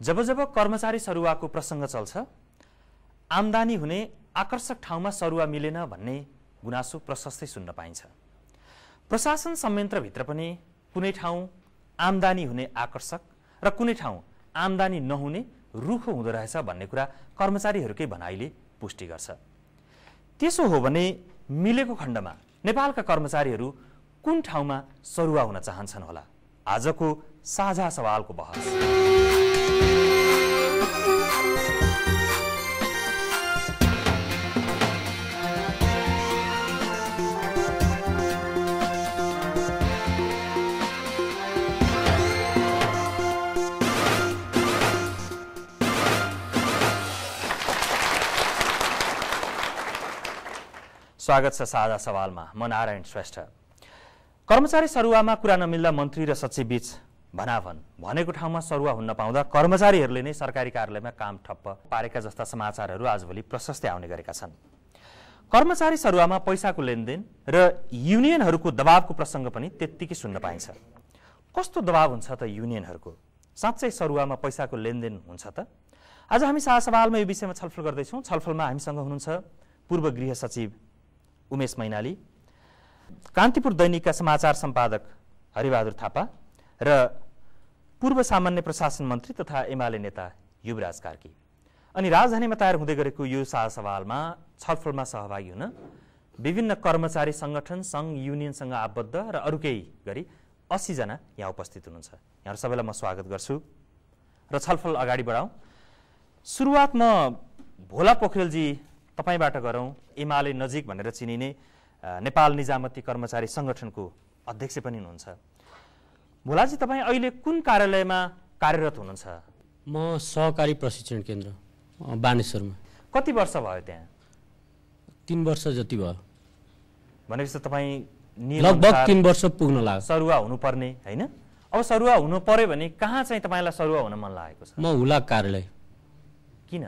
जब जब कर्मचारी सरुवाको प्रसङ्ग चल्छ आम्दानी हुने आकर्षक ठाउँमा सरुवा मिलेन भन्ने गुनासो प्रशस्तै सुन्न पाइन्छ। प्रशासन संयन्त्रभित्र पनि कुनै ठाउँ आम्दानी हुने आकर्षक र कुनै ठाउँ आम्दानी नहुने रुखो हुँदो रहेछ भन्ने कुरा कर्मचारीहरूकै भनाइले पुष्टि गर्छ। त्यसो हो भने मिलेको खण्डमा नेपालका कर्मचारीहरू कुन ठाउँमा सरुवा हुन चाहन्छन् होला? आजको साझा सवालको बहस। स्वागत छ साझा सवालमा। म नारायण श्रेष्ठ। कर्मचारी सरुवामा कुरा नमिल्दा मन्त्री र सचिव बीच भनाभन भनेको ठाउँमा सरुवा हुन पाउँदा कर्मचारीहरूले नै सरकारी कार्यालयमा काम ठप्प पारेका जस्ता समाचारहरू आजभोलि प्रशस्तै आउने गरेका छन्। कर्मचारी सरुवामा पैसाको लेनदेन र युनियनहरूको दबावको प्रसङ्ग पनि त्यत्तिकै सुन्न पाइन्छ। कस्तो दबाव हुन्छ त युनियनहरूको? साँच्चै सरुवामा पैसाको लेनदेन हुन्छ त? आज हामी साझा सवालमा यो विषयमा छलफल गर्दैछौँ। छलफलमा हामीसँग हुनुहुन्छ पूर्व गृह सचिव उमेश मैनाली कान्तिपुर दैनिकका समाचार सम्पादक हरिबहादुर थापा र पूर्व सामान्य प्रशासन मन्त्री तथा एमाले नेता युवराज कार्की। अनि राजधानीमा तयार हुँदै गरेको यो साझा सवालमा छलफलमा सहभागी हुन विभिन्न कर्मचारी सङ्गठन सङ्घ युनियनसँग आबद्ध र अरू केही गरी अस्सीजना यहाँ उपस्थित हुनुहुन्छ। यहाँहरू सबैलाई म स्वागत गर्छु र छलफल अगाडि बढाउँ। सुरुवात म भोला पोखरेलजी तपाईँबाट गरौँ। एमाले नजिक भनेर चिनिने नेपाल निजामती कर्मचारी सङ्गठनको अध्यक्ष पनि हुनुहुन्छ। भोलाजी तपाईँ अहिले कुन कार्यालयमा कार्यरत हुनुहुन्छ? म सहकारी प्रशिक्षण केन्द्र बानेश्वरमा। कति वर्ष भयो त्यहाँ? तिन वर्ष जति भयो। भनेपछि तपाईँ लगभग तिन वर्ष पुग्न लाग्यो। सरुवा हुनुपर्ने होइन? अब सरुवा हुनु पर्यो भने कहाँ चाहिँ तपाईँलाई सरुवा हुन मन लागेको छ? म हुलाक कार्यालय। किन?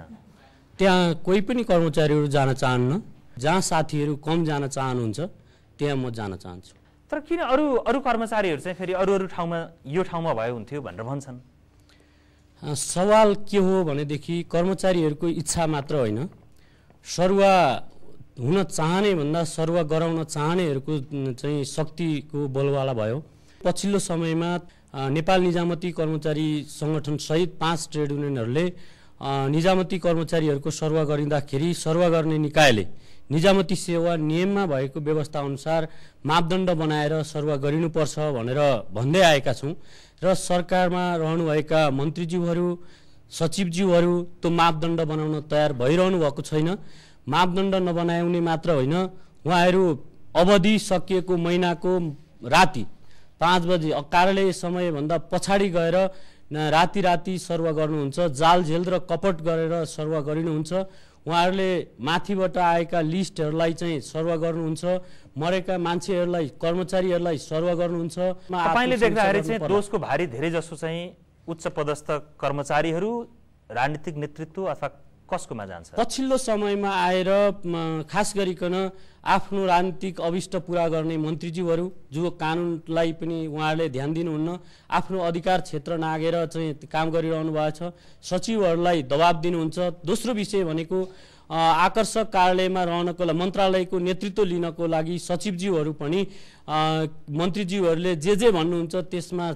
त्यहाँ कोही पनि कर्मचारीहरू जान चाहन्न जहाँ साथीहरू कम जान चाहनुहुन्छ त्यहाँ म जान चाहन्छु। तर किन अरू अरू कर्मचारीहरू चाहिँ फेरि अरू अरू ठाउँमा यो ठाउँमा भए हुन्थ्यो भनेर भन्छन्? सवाल के हो भनेदेखि कर्मचारीहरूको इच्छा मात्र होइन। सरुवा हुन चाहने भन्दा सरुवा गराउन चाहनेहरूको चाहिँ शक्तिको बोलवाला भयो। पछिल्लो समयमा नेपाल निजामती कर्मचारी सङ्गठन सहित पाँच ट्रेड युनियनहरूले निजामती कर्मचारीहरूको सरुवा गरिँदाखेरि सरुवा गर्ने निकायले निजामती सेवा नियममा भएको व्यवस्था अनुसार मापदण्ड बनाएर सरुवा गरिनुपर्छ भनेर भन्दै आएका छौँ र सरकारमा रहनुभएका मन्त्रीज्यूहरू सचिवज्यूहरू त्यो मापदण्ड बनाउन तयार भइरहनु भएको छैन। मापदण्ड नबनाउने मात्र होइन उहाँहरू अवधि सकिएको महिनाको राति पाँच बजी कार्यालय समयभन्दा पछाडि गएर राति राति सरुवा गर्नुहुन्छ जाल झेल र कपट गरेर सरुवा गरिनुहुन्छ। उहाँहरूले माथिबाट आएका लिस्टहरूलाई चाहिँ सरुवा गर्नुहुन्छ मरेका मान्छेहरूलाई कर्मचारीहरूलाई सरुवा गर्नुहुन्छ तपाईँले देख्दाखेरि चाहिँ। दोषको भारी धेरै जसो चाहिँ उच्च पदस्थ कर्मचारीहरू राजनीतिक नेतृत्व अथवा कसकोमा जान्छ? पछिल्लो समयमा आएर खास गरिकन आफ्नो राजनीतिक अभिष्ट पुरा गर्ने मन्त्रीज्यूहरू जो कानुनलाई पनि उहाँहरूले ध्यान दिनुहुन्न। आफ्नो अधिकार क्षेत्र नागेर चाहिँ काम गरिरहनु भएको छ। सचिवहरूलाई दबाब दिनुहुन्छ। दोस्रो विषय भनेको आकर्षक कार्यालयमा रहनको लागि मन्त्रालयको नेतृत्व लिनको लागि सचिवज्यूहरू पनि मन्त्रीज्यूहरूले जे जे भन्नुहुन्छ त्यसमा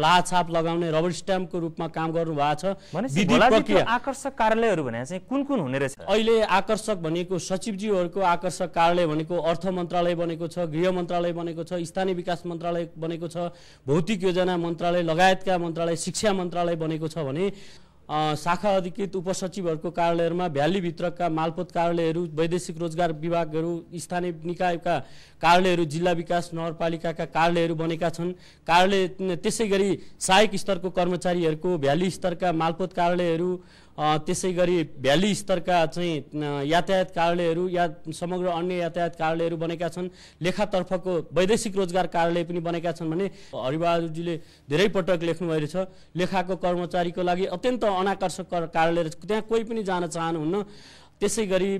लाछाप लगाउने रबर स्ट्याम्पको रूपमा काम गर्नु भएको छ आकर्षक कार्यालयहरू भने चाहिँ कुन कुन हुने रहेछ? अहिले आकर्षक भनेको सचिवज्यूहरूको आकर्षक कार्यालय भनेको अर्थ मन्त्रालय बनेको छ गृह मन्त्रालय बनेको छ स्थानीय विकास मन्त्रालय बनेको छ भौतिक योजना मन्त्रालय लगायतका मन्त्रालय शिक्षा मन्त्रालय बनेको छ भने शाखा अधिकृत उपसचिवहरूको कार्यालयहरूमा भ्यालीभित्रका मालपोत कार्यालयहरू वैदेशिक रोजगार विभागहरू स्थानीय निकायका कार्यालयहरू जिल्ला विकास नगरपालिकाका कार्यालयहरू बनेका छन्। कार्यालय त्यसै गरी सहायक स्तरको कर्मचारीहरूको भ्याली स्तरका मालपोत कार्यालयहरू त्यसै गरी भ्याली स्तरका चाहिँ यातायात कार्यालयहरू या समग्र अन्य यातायात कार्यालयहरू बनेका छन्। लेखातर्फको वैदेशिक रोजगार कार्यालय पनि बनेका छन् भने हरिबहादुरजीले धेरै पटक लेख्नुभएको छ। लेखाको कर्मचारीको लागि अत्यन्त अनाकर्षक कर- कार्यालय त्यहाँ कोही पनि जान चाहनुहुन्न। त्यसै गरी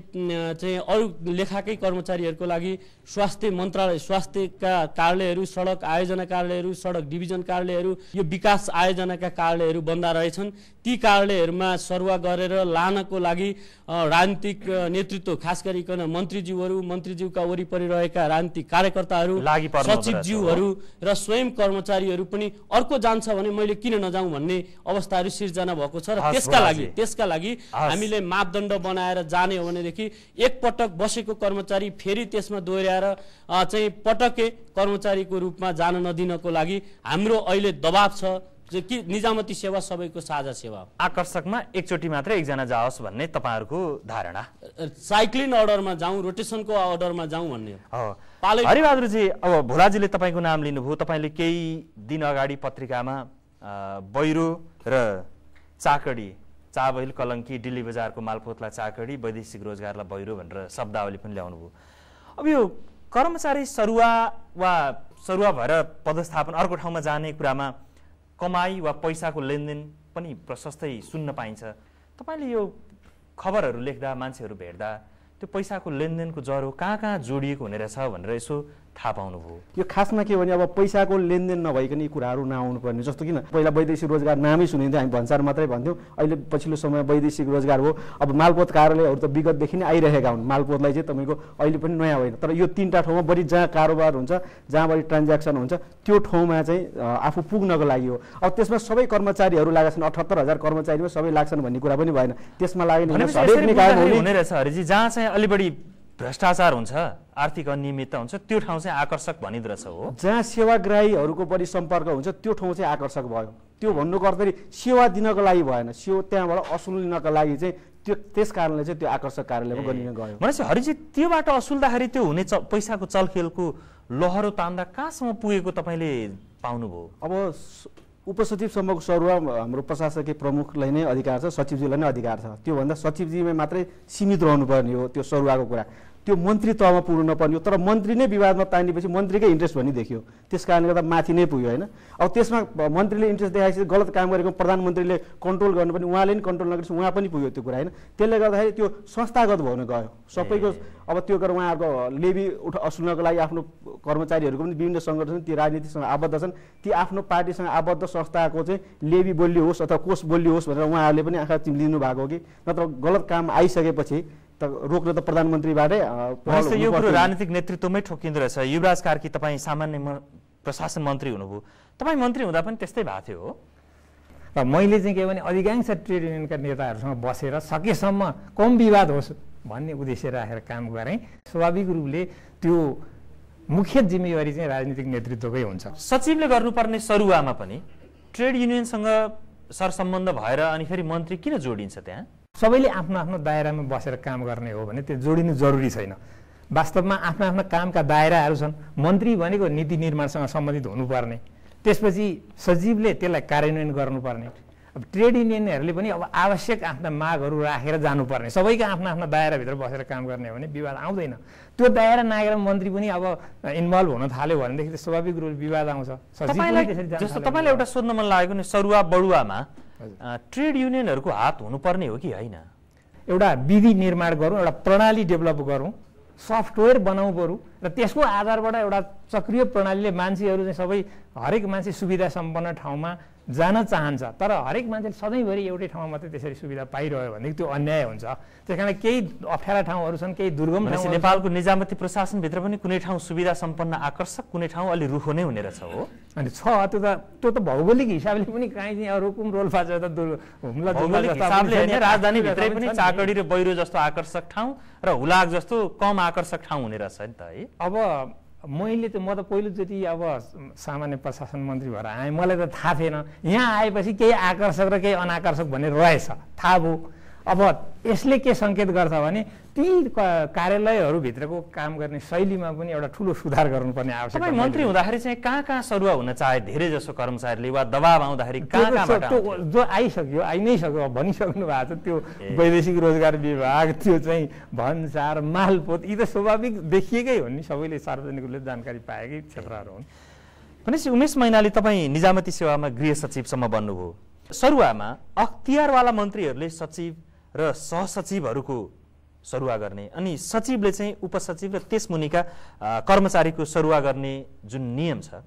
चाहिँ अरू लेखाकै कर्मचारीहरूको लागि स्वास्थ्य मन्त्रालय स्वास्थ्यका कार्यालयहरू सडक आयोजना कार्यालयहरू सडक डिभिजन कार्यालयहरू यो विकास आयोजनाका कार्यालयहरू बन्दा रहेछन् ती कार्यालयहरूमा सरुवा गरेर लानको लागि राजनीतिक नेतृत्व खास गरिकन मन्त्रीज्यूहरू मन्त्रीज्यूका वरिपरि रहेका राजनीतिक कार्यकर्ताहरू सचिवज्यूहरू र स्वयं कर्मचारीहरू पनि अर्को जान्छ भने मैले किन नजाउँ भन्ने अवस्थाहरू सिर्जना भएको छ र त्यसका लागि। त्यसका लागि। हामीले मापदण्ड बनाएर जाने हो भनेदेखि एकपटक बसेको कर्मचारी फेरि त्यसमा दोहोऱ्याएर चाहिँ पटके कर्मचारीको रूपमा जान नदिनको लागि हाम्रो अहिले दबाब छ। कि निजामती सेवा सबैको साझा सेवा हो। आकर्षकमा एकचोटि मात्रै एकजना जाओस् भन्ने तपाईँहरूको धारणा? साइक्लिन अर्डरमा जाउँ रोटेसनको अर्डरमा जाउँ भन्ने हो। हरिबहादुरजी अब भोलाजीले तपाईँको नाम लिनुभयो तपाईँले केही दिन अगाडि पत्रिकामा बैरो र चाकडी चाबहिल कलङ्की दिल्ली बजारको मालपोतलाई चाकडी वैदेशिक रोजगारलाई बैरो भनेर शब्दावली पनि ल्याउनु भयो। अब यो कर्मचारी सरुवा वा सरुवा भएर पदस्थापन अर्को ठाउँमा जाने कुरामा कमाई वा पैसाको लेनदेन पनि प्रशस्तै सुन्न पाइन्छ। तपाईँले यो खबरहरू लेख्दा मान्छेहरू भेट्दा त्यो पैसाको लेनदेनको जरो कहाँ कहाँ जोडिएको हुने रहेछ भनेर यसो थाहा पाउनुभयो। यो खासमा के भने अब पैसाको लेनदेन नभइकन यी कुराहरू नआउनु पर्ने जस्तो किन? पहिला वैदेशिक रोजगार नामै सुनिन्थ्यो हामी भन्सार मात्रै भन्थ्यौँ। अहिले पछिल्लो समय वैदेशिक रोजगार हो। अब मालपोत कार्यालयहरू त विगतदेखि नै आइरहेका हुन्। मालपोतलाई चाहिँ तपाईँको अहिले पनि नयाँ होइन। तर यो तिनवटा ठाउँमा बढी जहाँ कारोबार हुन्छ जहाँ बढी ट्रान्ज्याक्सन हुन्छ त्यो ठाउँमा चाहिँ आफू पुग्नको लागि हो। अब त्यसमा सबै कर्मचारीहरू लागेका छन्। अठहत्तर हजार कर्मचारीमा सबै लाग्छन् भन्ने कुरा पनि भएन। त्यसमा लाग्ने जहाँ चाहिँ अलि बढी भ्रष्टाचार हुन्छ आर्थिक अनियमितता हुन्छ त्यो ठाउँ चाहिँ आकर्षक भनिँदो रहेछ हो। जहाँ सेवाग्राहीहरूको बढी सम्पर्क हुन्छ त्यो ठाउँ चाहिँ आकर्षक भयो। त्यो अर्थ चाहिँ सेवा दिनको लागि भएन सेवा त्यहाँबाट असुल लिनको लागि चाहिँ त्यो त्यस कारणले चाहिँ त्यो आकर्षक कार्यालयमा गरिन गयो। भनेपछि हरिजी त्योबाट असुल्दाखेरि त्यो हुने च पैसाको चलखेलको लहरो तान्दा कहाँसम्म पुगेको तपाईँले पाउनुभयो? अब उपसचिवसम्मको सरुवा हाम्रो प्रशासकीय प्रमुखलाई नै अधिकार छ सचिवजीलाई नै अधिकार छ। त्योभन्दा सचिवजीमा मात्रै सीमित रहनुपर्ने हो त्यो सरुवाको कुरा। त्यो मन्त्री तहमा पुग्नु नपर्ने हो तर मन्त्री नै विवादमा तानिएपछि मन्त्रीकै इन्ट्रेस्ट भन्ने देखियो त्यस कारणले गर्दा माथि नै पुग्यो होइन? अब त्यसमा मन्त्रीले इन्ट्रेस्ट देखाएपछि गलत काम गरेको प्रधानमन्त्रीले कन्ट्रोल गर्नुपर्ने उहाँले नि कन्ट्रोल नगरेपछि उहाँ पनि पुग्यो त्यो कुरा होइन? त्यसले गर्दाखेरि त्यो संस्थागत भउन गयो। सबैको अब त्यो गरेर उहाँहरूको लेबी उठ असुल्नको लागि आफ्नो कर्मचारीहरूको पनि विभिन्न सङ्गठन ती राजनीतिसँग आबद्ध छन् ती आफ्नो पार्टीसँग आबद्ध संस्थाको चाहिँ लेबी बलियो होस् अथवा कोष बलियो होस् भनेर उहाँहरूले पनि आँखा चिम्लिनु भएको हो कि? नत्र गलत काम आइसकेपछि त रोक्न त प्रधानमन्त्रीबाटै यो कुरो। राजनीतिक नेतृत्वमै ठोकिँदो रहेछ। युवराज कार्की तपाईँ सामान्य प्रशासन मन्त्री हुनुभयो। तपाईँ मन्त्री हुँदा पनि त्यस्तै भएको थियो हो। र मैले चाहिँ के भने अधिकांश ट्रेड युनियनका नेताहरूसँग बसेर सकेसम्म कम विवाद होस् भन्ने उद्देश्य राखेर काम गरेँ। स्वाभाविक रूपले त्यो मुख्य जिम्मेवारी चाहिँ राजनीतिक नेतृत्वकै हुन्छ। सचिवले गर्नुपर्ने सरुवामा पनि ट्रेड युनियनसँग सरसम्बन्ध भएर अनि फेरि मन्त्री किन जोडिन्छ त्यहाँ? सबैले आफ्नो आफ्नो दायरामा बसेर काम गर्ने हो भने त्यो जोडिनु जरुरी छैन। वास्तवमा आफ्ना आफ्ना कामका दायराहरू छन्। मन्त्री भनेको नीति निर्माणसँग सम्बन्धित हुनुपर्ने। त्यसपछि सचिवले त्यसलाई कार्यान्वयन गर्नुपर्ने। अब ट्रेड युनियनहरूले पनि अब आवश्यक आफ्ना मागहरू राखेर जानुपर्ने। सबैका आफ्ना आफ्ना दायराभित्र बसेर काम गर्ने हो भने विवाद आउँदैन। त्यो दायरा नागेर मन्त्री पनि अब इन्भल्भ हुन थाल्यो भनेदेखि त स्वाभाविक रूपले विवाद आउँछ। तपाईँलाई जस्तो एउटा सोध्न मन लागेको नि सरुवा बडुवामा ट्रेड युनियनहरूको हात हुनुपर्ने हो कि होइन? एउटा विधि निर्माण गरौँ एउटा प्रणाली डेभलप गरौँ सफ्टवेयर बनाउँ बरु। र त्यसको आधारबाट एउटा चक्रिय प्रणालीले मान्छेहरू चाहिँ सबै हरेक मान्छे सुविधा सम्पन्न ठाउँमा जान चाहन्छ तर हरेक मान्छेले सधैँभरि एउटै ठाउँमा मात्रै त्यसरी सुविधा पाइरह्यो भनेदेखि त्यो अन्याय हुन्छ त्यस कारण केही अप्ठ्यारा ठाउँहरू छन् केही दुर्गम छन्। नेपालको निजामती प्रशासनभित्र पनि कुनै ठाउँ सुविधा सम्पन्न आकर्षक कुनै ठाउँ अलि रुखो नै हुने रहेछ हो अनि छ त्यो त त्यो त भौगोलिक हिसाबले पनि काहीँ चाहिँ रुकुम भौगोलिक जस्ता राजधानीभित्रै पनि। चाकडी र बैरो जस्तो आकर्षक ठाउँ र हुलाक जस्तो कम आकर्षक ठाउँ हुने रहेछ नि त है अब मैले त म त पहिलोचोटि अब सामान्य प्रशासन मन्त्री भएर आएँ। मलाई त थाहा थिएन। यहाँ आएपछि केही आकर्षक र केही अनाकर्षक भन्ने रहेछ। थाहा भयो। अब यसले के सङ्केत गर्छ भने ती कार्यालयहरूभित्रको काम गर्ने शैलीमा पनि एउटा ठुलो सुधार गर्नुपर्ने आवश्यकता तपाईँ मन्त्री हुँदाखेरि चाहिँ कहाँ कहाँ सरुवा हुन चाहे धेरै जसो कर्मचारीले वा दबाब आउँदाखेरि कहाँ कहाँबाट? जो आइसक्यो आइ नै सक्यो भनिसक्नु भएको छ त्यो वैदेशिक रोजगार विभाग त्यो चाहिँ भन्सार मालपोत यी त स्वाभाविक देखिएकै हुन् नि सबैले सार्वजनिक रूपले जानकारी पाएकै क्षेत्रहरू हुन्। भनेपछि उमेश मैनाली तपाईँ निजामती सेवामा गृह सचिवसम्म बन्नुभयो। सरुवामा अख्तियारवाला मन्त्रीहरूले सचिव र सहसचिवहरूको सरुवा गर्ने अनि सचिवले चाहिँ उपसचिव र त्यस मुनिका कर्मचारीको सरुवा गर्ने जुन नियम छ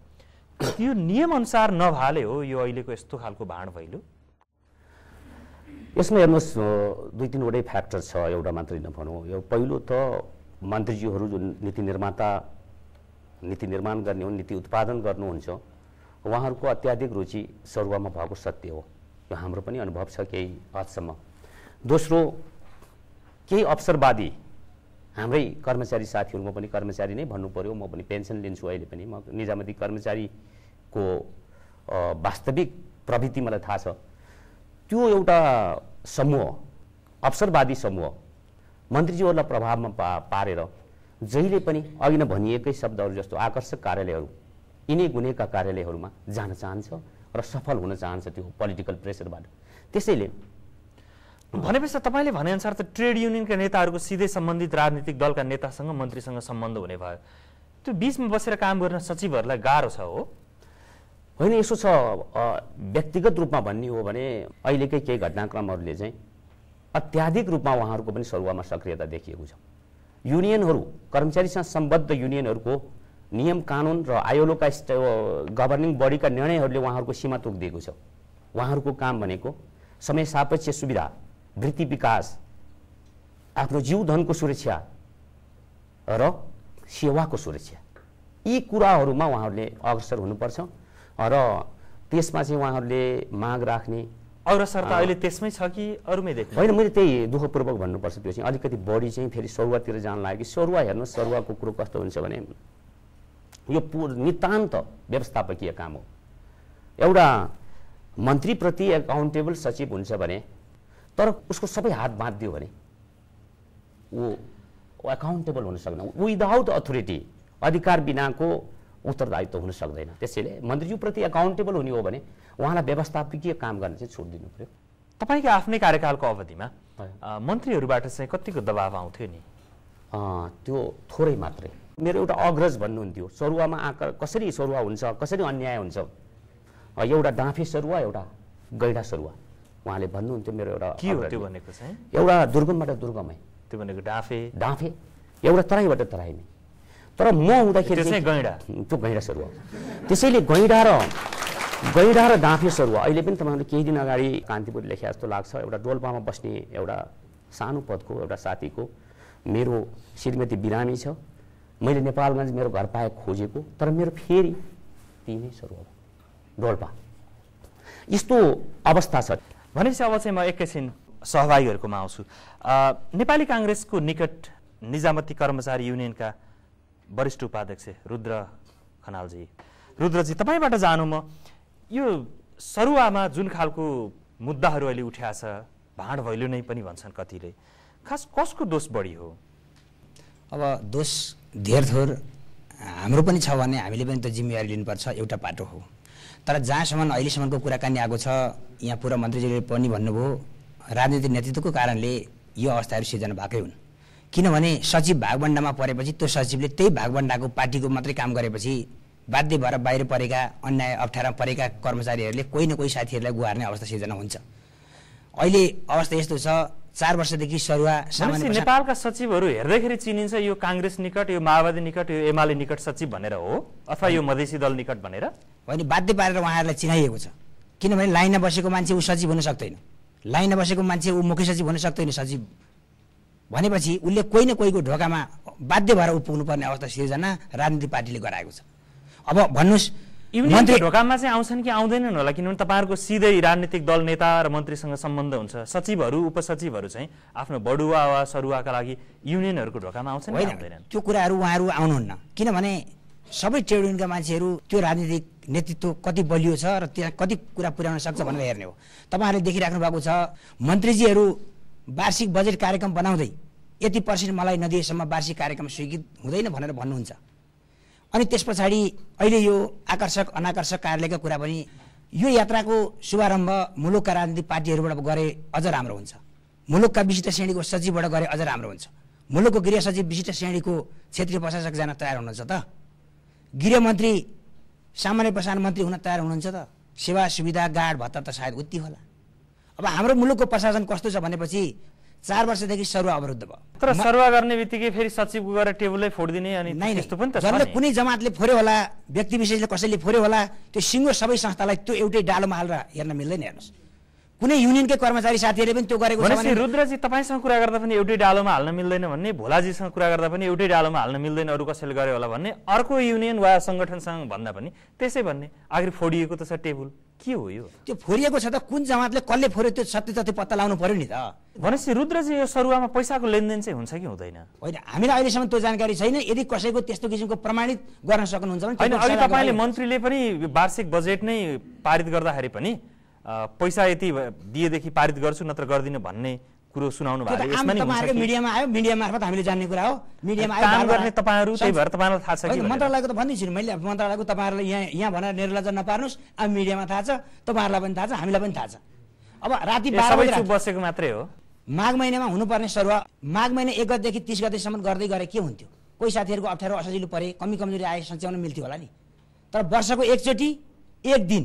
त्यो नियमअनुसार नभएले हो यो अहिलेको यस्तो खालको भाँड भैलो? यसमा हेर्नुहोस् दुई तिनवटै फ्याक्टर छ एउटा मात्रै नभनौँ। यो पहिलो त मन्त्रीज्यूहरू जुन नीति निर्माता नीति निर्माण गर्ने हो नीति उत्पादन गर्नुहुन्छ उहाँहरूको अत्याधिक रुचि सरुवामा भएको सत्य हो। यो हाम्रो पनि अनुभव छ केही हदसम्म दोस्रो केही अवसरवादी हाम्रै कर्मचारी साथीहरूमा पनि कर्मचारी नै भन्नु पऱ्यो म पनि पेन्सन लिन्छु अहिले पनि म निजामती कर्मचारीको वास्तविक प्रवृत्ति मलाई थाहा छ। त्यो एउटा समूह अवसरवादी समूह मन्त्रीज्यूहरूलाई प्रभावमा पा पारेर जहिले पनि अघि नै भनिएकै शब्दहरू जस्तो आकर्षक कार्यालयहरू यिनै गुनेका कार्यालयहरूमा जान चाहन्छ र सफल हुन चाहन्छ त्यो पोलिटिकल प्रेसरबाट। त्यसैले भनेपछि तपाईँले भनेअनुसार त ट्रेड युनियनका नेताहरूको सिधै सम्बन्धित राजनीतिक दलका नेतासँग मन्त्रीसँग सम्बन्ध हुने भयो। त्यो बिचमा बसेर काम गर्न सचिवहरूलाई गाह्रो छ हो। होइन यसो छ। व्यक्तिगत रूपमा भन्ने हो भने अहिलेकै केही घटनाक्रमहरूले चाहिँ अत्याधिक रूपमा उहाँहरूको पनि सरुवामा सक्रियता देखिएको छ। युनियनहरू कर्मचारीसँग सम्बद्ध युनियनहरूको नियम कानुन र आयोलोका गभर्निङ बडीका निर्णयहरूले उहाँहरूको सीमा तोकिदिएको छ। उहाँहरूको काम भनेको समय सापेक्ष सुविधा। वृत्ति विकास आफ्नो जीवधनको सुरक्षा र सेवाको सुरक्षा। यी कुराहरूमा उहाँहरूले अग्रसर हुनुपर्छ र त्यसमा चाहिँ उहाँहरूले माग राख्ने। अग्रसर त अहिले त्यसमै छ कि अरूमै देख्नु? होइन मैले त्यही दुःखपूर्वक भन्नुपर्छ त्यो चाहिँ अलिकति बढी चाहिँ फेरि सरुवातिर जान लाग्यो कि सरुवा हेर्नुहोस् सरुवाको कुरो कस्तो हुन्छ भने यो पुर नितान्त व्यवस्थापकीय काम हो। एउटा मन्त्रीप्रति एकाउन्टेबल सचिव हुन्छ भने तर उसको सबै हात बाँधिदियो भने ऊ एकाउन्टेबल हुन सक्दैन। विदाउट अथोरिटी अधिकार बिनाको उत्तरदायित्व हुन सक्दैन। त्यसैले मन्त्रीज्यूप्रति एकाउन्टेबल हुने हो भने उहाँलाई व्यवस्थापकीय काम गर्न चाहिँ छोड दिनु पऱ्यो तपाईँको आफ्नै कार्यकालको अवधिमा मन्त्रीहरूबाट चाहिँ कतिको दबाव आउँथ्यो नि? त्यो थोरै मात्रै। मेरो एउटा अग्रज भन्नुहुन्थ्यो सरुवामा आकार कसरी सरुवा हुन्छ कसरी अन्याय हुन्छ? एउटा डाँफे सरुवा एउटा गैडा सरुवा। उहाँले भन्नुहुन्थ्यो मेरो एउटा के हो। त्यो भनेको चाहिँ? एउटा दुर्गमबाट दुर्गमै। त्यो भनेको डाँफे? डाँफे। एउटा तराईबाट तराईमै तर म हुँदाखेरि गैँडा। त्यो गैँडा सरुवा त्यसैले गैँडा र गैँडा र डाँफे सरुवा अहिले पनि तपाईँहरूले केही दिन अगाडि कान्तिपुर लेखे जस्तो लाग्छ। एउटा डोल्पामा बस्ने एउटा सानो पदको एउटा साथीको मेरो श्रीमती बिरामी छ। मैले नेपालगञ्ज मेरो घर पाए खोजेको तर मेरो फेरि तिनै सरुवा। डोल्पा। यस्तो अवस्था छ। भनेपछि अब चाहिँ म एकैछिन सहभागीहरूकोमा आउँछु नेपाली काङ्ग्रेसको निकट निजामती कर्मचारी युनियनका वरिष्ठ उपाध्यक्ष रुद्र खनालजी। रुद्रजी तपाईँबाट जानु म यो सरुवामा जुन खालको मुद्दाहरू अहिले उठ्या छ भाँड भैलो नै पनि भन्छन् कतिले खास कसको दोष बढी हो? अब दोष धेर थोर हाम्रो पनि छ भने हामीले पनि त जिम्मेवारी लिनुपर्छ एउटा पाटो हो। तर जहाँसम्म अहिलेसम्मको कुराकानी आएको छ यहाँ पुरा मन्त्रीजीले पनि भन्नुभयो राजनीतिक नेतृत्वको कारणले यो अवस्थाहरू सिर्जना भएकै हुन्। किनभने सचिव भागभण्डामा परेपछि त्यो सचिवले त्यही भागभण्डाको पार्टीको मात्रै काम गरेपछि बाध्य भएर बाहिर परेका अन्याय अप्ठ्यारा परेका कर्मचारीहरूले कोही न कोही साथीहरूलाई गुहार्ने अवस्था सिर्जना हुन्छ। अहिले अवस्था यस्तो छ चार वर्षदेखि सरुवा सामान्य नेपालका सचिवहरू हेर्दाखेरि चिनिन्छ यो काङ्ग्रेस निकट यो माओवादी निकट यो एमाले निकट सचिव भनेर हो अथवा यो मधेसी दल निकट भनेर? होइन बाध्य पारेर उहाँहरूलाई चिनाइएको छ। किनभने लाइनमा बसेको मान्छे ऊ सचिव हुन सक्दैन। लाइनमा बसेको मान्छे ऊ मुख्य सचिव हुन सक्दैन सचिव भनेपछि उसले कोही न कोहीको ढोकामा बाध्य भएर ऊ पुग्नुपर्ने अवस्था सिर्जना राजनीतिक पार्टीले गराएको छ। अब भन्नुहोस् युनियनको ढोकामा चाहिँ आउँछन् कि आउँदैनन् होला किनभने तपाईँहरूको सिधै राजनीतिक दल नेता र मन्त्रीसँग सम्बन्ध हुन्छ। सचिवहरू उपसचिवहरू चाहिँ आफ्नो बडुवा वा सरुवाका लागि युनियनहरूको ढोकामा आउँछन् आउँदैनन्? त्यो कुराहरू उहाँहरू आउनुहुन्न। किनभने सबै ट्रेड युनियनका मान्छेहरू त्यो राजनीतिक नेतृत्व कति बलियो छ र त्यहाँ कति कुरा पुर्याउन सक्छ भनेर हेर्ने हो। तपाईँहरूले देखिराख्नु भएको छ मन्त्रीजीहरू वार्षिक बजेट कार्यक्रम बनाउँदै यति पर्सेन्ट मलाई नदिएसम्म वार्षिक कार्यक्रम स्वीकृत हुँदैन भनेर भन्नुहुन्छ। अनि त्यस पछाडि अहिले यो आकर्षक अनाकर्षक कार्यालयका कुरा पनि यो यात्राको शुभारम्भ मुलुकका राजनीतिक पार्टीहरूबाट गरे अझ राम्रो हुन्छ। मुलुकका विशिष्ट श्रेणीको सचिवबाट गरे अझ राम्रो हुन्छ। मुलुकको गृह सचिव विशिष्ट श्रेणीको क्षेत्रीय प्रशासक जान तयार हुनुहुन्छ त? गृहमन्त्री सामान्य प्रसारण मन्त्री हुन तयार हुनुहुन्छ त? सेवा सुविधा गाड भत्ता त सायद उति होला। अब हाम्रो मुलुकको प्रशासन कस्तो छ भनेपछि चार वर्षदेखि सरुवा अवरुद्ध भयो। तर सरुवा गर्ने बित्तिकै फेरि सचिवको गएर टेबुलै फोडिदिने अनि जसले। कुनै जमातले फोर्यो होला व्यक्ति विशेषले कसैले फोर्यो होला त्यो सिङ्गो सबै संस्थालाई त्यो एउटै डालोमा हालेर हेर्न मिल्दैन हेर्नुहोस्। कुनै युनियनकै कर्मचारी साथीहरूले पनि त्यो गरेको छ रुद्रजी तपाईँसँग कुरा गर्दा पनि एउटै डालोमा हाल्न मिल्दैन भन्ने भोलाजीसँग कुरा गर्दा पनि एउटै डालोमा हाल्न मिल्दैन अरू कसैले गर्यो होला भन्ने अर्को युनियन वा सङ्गठनसँग भन्दा पनि त्यसै भन्ने। आखिर फोडिएको त छ टेबुल। के हो यो? त्यो फोरिएको छ त कुन जमातले कसले फोर्यो त्यो सत्य तथ्य पत्ता लगाउनु पर्यो नि त। भनेपछि रुद्रजी यो सरुवामा पैसाको लेनदेन चाहिँ हुन्छ कि हुँदैन? होइन हामीलाई अहिलेसम्म त्यो जानकारी छैन। यदि कसैको त्यस्तो किसिमको प्रमाणित गर्न सक्नुहुन्छ भने तपाईँले मन्त्रीले पनि वार्षिक बजेट नै पारित गर्दाखेरि पनि पैसा यति दिएदेखि पारित गर्छु नत्र गर्दिनँ भन्ने कुरो सुनाउनु भएको? मिडियामा आयो मिडिया मार्फत हामीले जान्ने कुरा हो। मिडियामा काम गर्ने। तपाईँहरू त्यही भएर तपाईँलाई थाहा छ कि। मन्त्रालयको त भनिदिन्छु मैले मन्त्रालयको तपाईँहरूलाई यहाँ यहाँ भनेर निर्लज नपार्नुहोस्। अब मिडियामा थाहा छ तपाईँहरूलाई पनि थाहा छ हामीलाई पनि थाहा छ। अब राति बाह्र बसेको मात्रै हो। माघ महिनामा हुनुपर्ने सरुवा माघ महिना एक गतेदेखि तिस गतेसम्म गर्दै गरे के हुन्थ्यो? कोही साथीहरूको अप्ठ्यारो असजिलो परे कमी कमजोरी आए सच्याउन मिल्थ्यो होला नि। तर वर्षको एकचोटि एक दिन।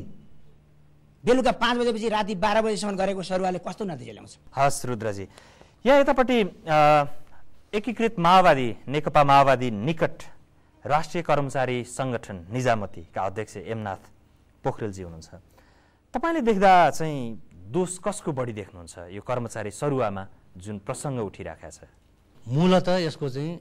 बेलुका पाँच बजेपछि राति बाह्र बजीसम्म गरेको सरुवाले कस्तो नतिजा ल्याउँछ? हस् रुद्रजी। यहाँ यतापट्टि एकीकृत माओवादी नेकपा माओवादी निकट राष्ट्रिय कर्मचारी सङ्गठन निजामतीका अध्यक्ष एमनाथ पोखरेलजी हुनुहुन्छ। तपाईँले देख्दा चाहिँ दोष कसको बढी देख्नुहुन्छ? यो कर्मचारी सरुवामा जुन प्रसङ्ग उठिरहेको छ। मूलत यसको चाहिँ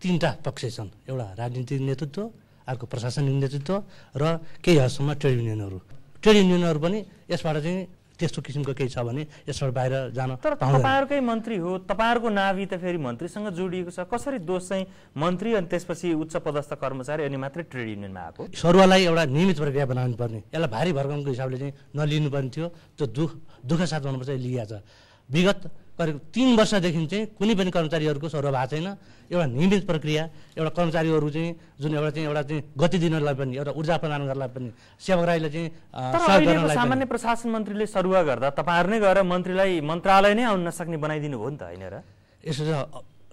तिनवटा पक्ष छन्। एउटा राजनीतिक नेतृत्व अर्को प्रशासनिक नेतृत्व र केही हदसम्म ट्रेड युनियनहरू। ट्रेड युनियनहरू पनि यसबाट चाहिँ त्यस्तो किसिमको केही छ भने यसबाट बाहिर जान तर तपाईँहरूकै मन्त्री हो तपाईँहरूको नाभि त फेरि मन्त्रीसँग जोडिएको छ। कसरी दोष चाहिँ मन्त्री अनि त्यसपछि उच्च पदस्थ कर्मचारी अनि मात्रै ट्रेड युनियनमा आएको? सरुवालाई एउटा नियमित प्रक्रिया बनाउनु पर्ने यसलाई भारी भरकमको हिसाबले चाहिँ नलिनुपर्ने थियो। त्यो दुख दुःख साथ गर्नुपर्छ यो लिएको छ विगत करिब तिन वर्षदेखि चाहिँ कुनै पनि कर्मचारीहरूको सरुवा भएको छैन। एउटा नियमित प्रक्रिया एउटा कर्मचारीहरू चाहिँ जुन एउटा चाहिँ एउटा चाहिँ गति दिनलाई पनि एउटा ऊर्जा प्रदान गर्नलाई पनि सेवाग्राहीलाई चाहिँ सामान्य प्रशासन मन्त्रीले सरुवा गर्दा तपाईँहरू नै गएर मन्त्रीलाई मन्त्रालय नै आउन नसक्ने बनाइदिनु भयो नि त होइन र? यसो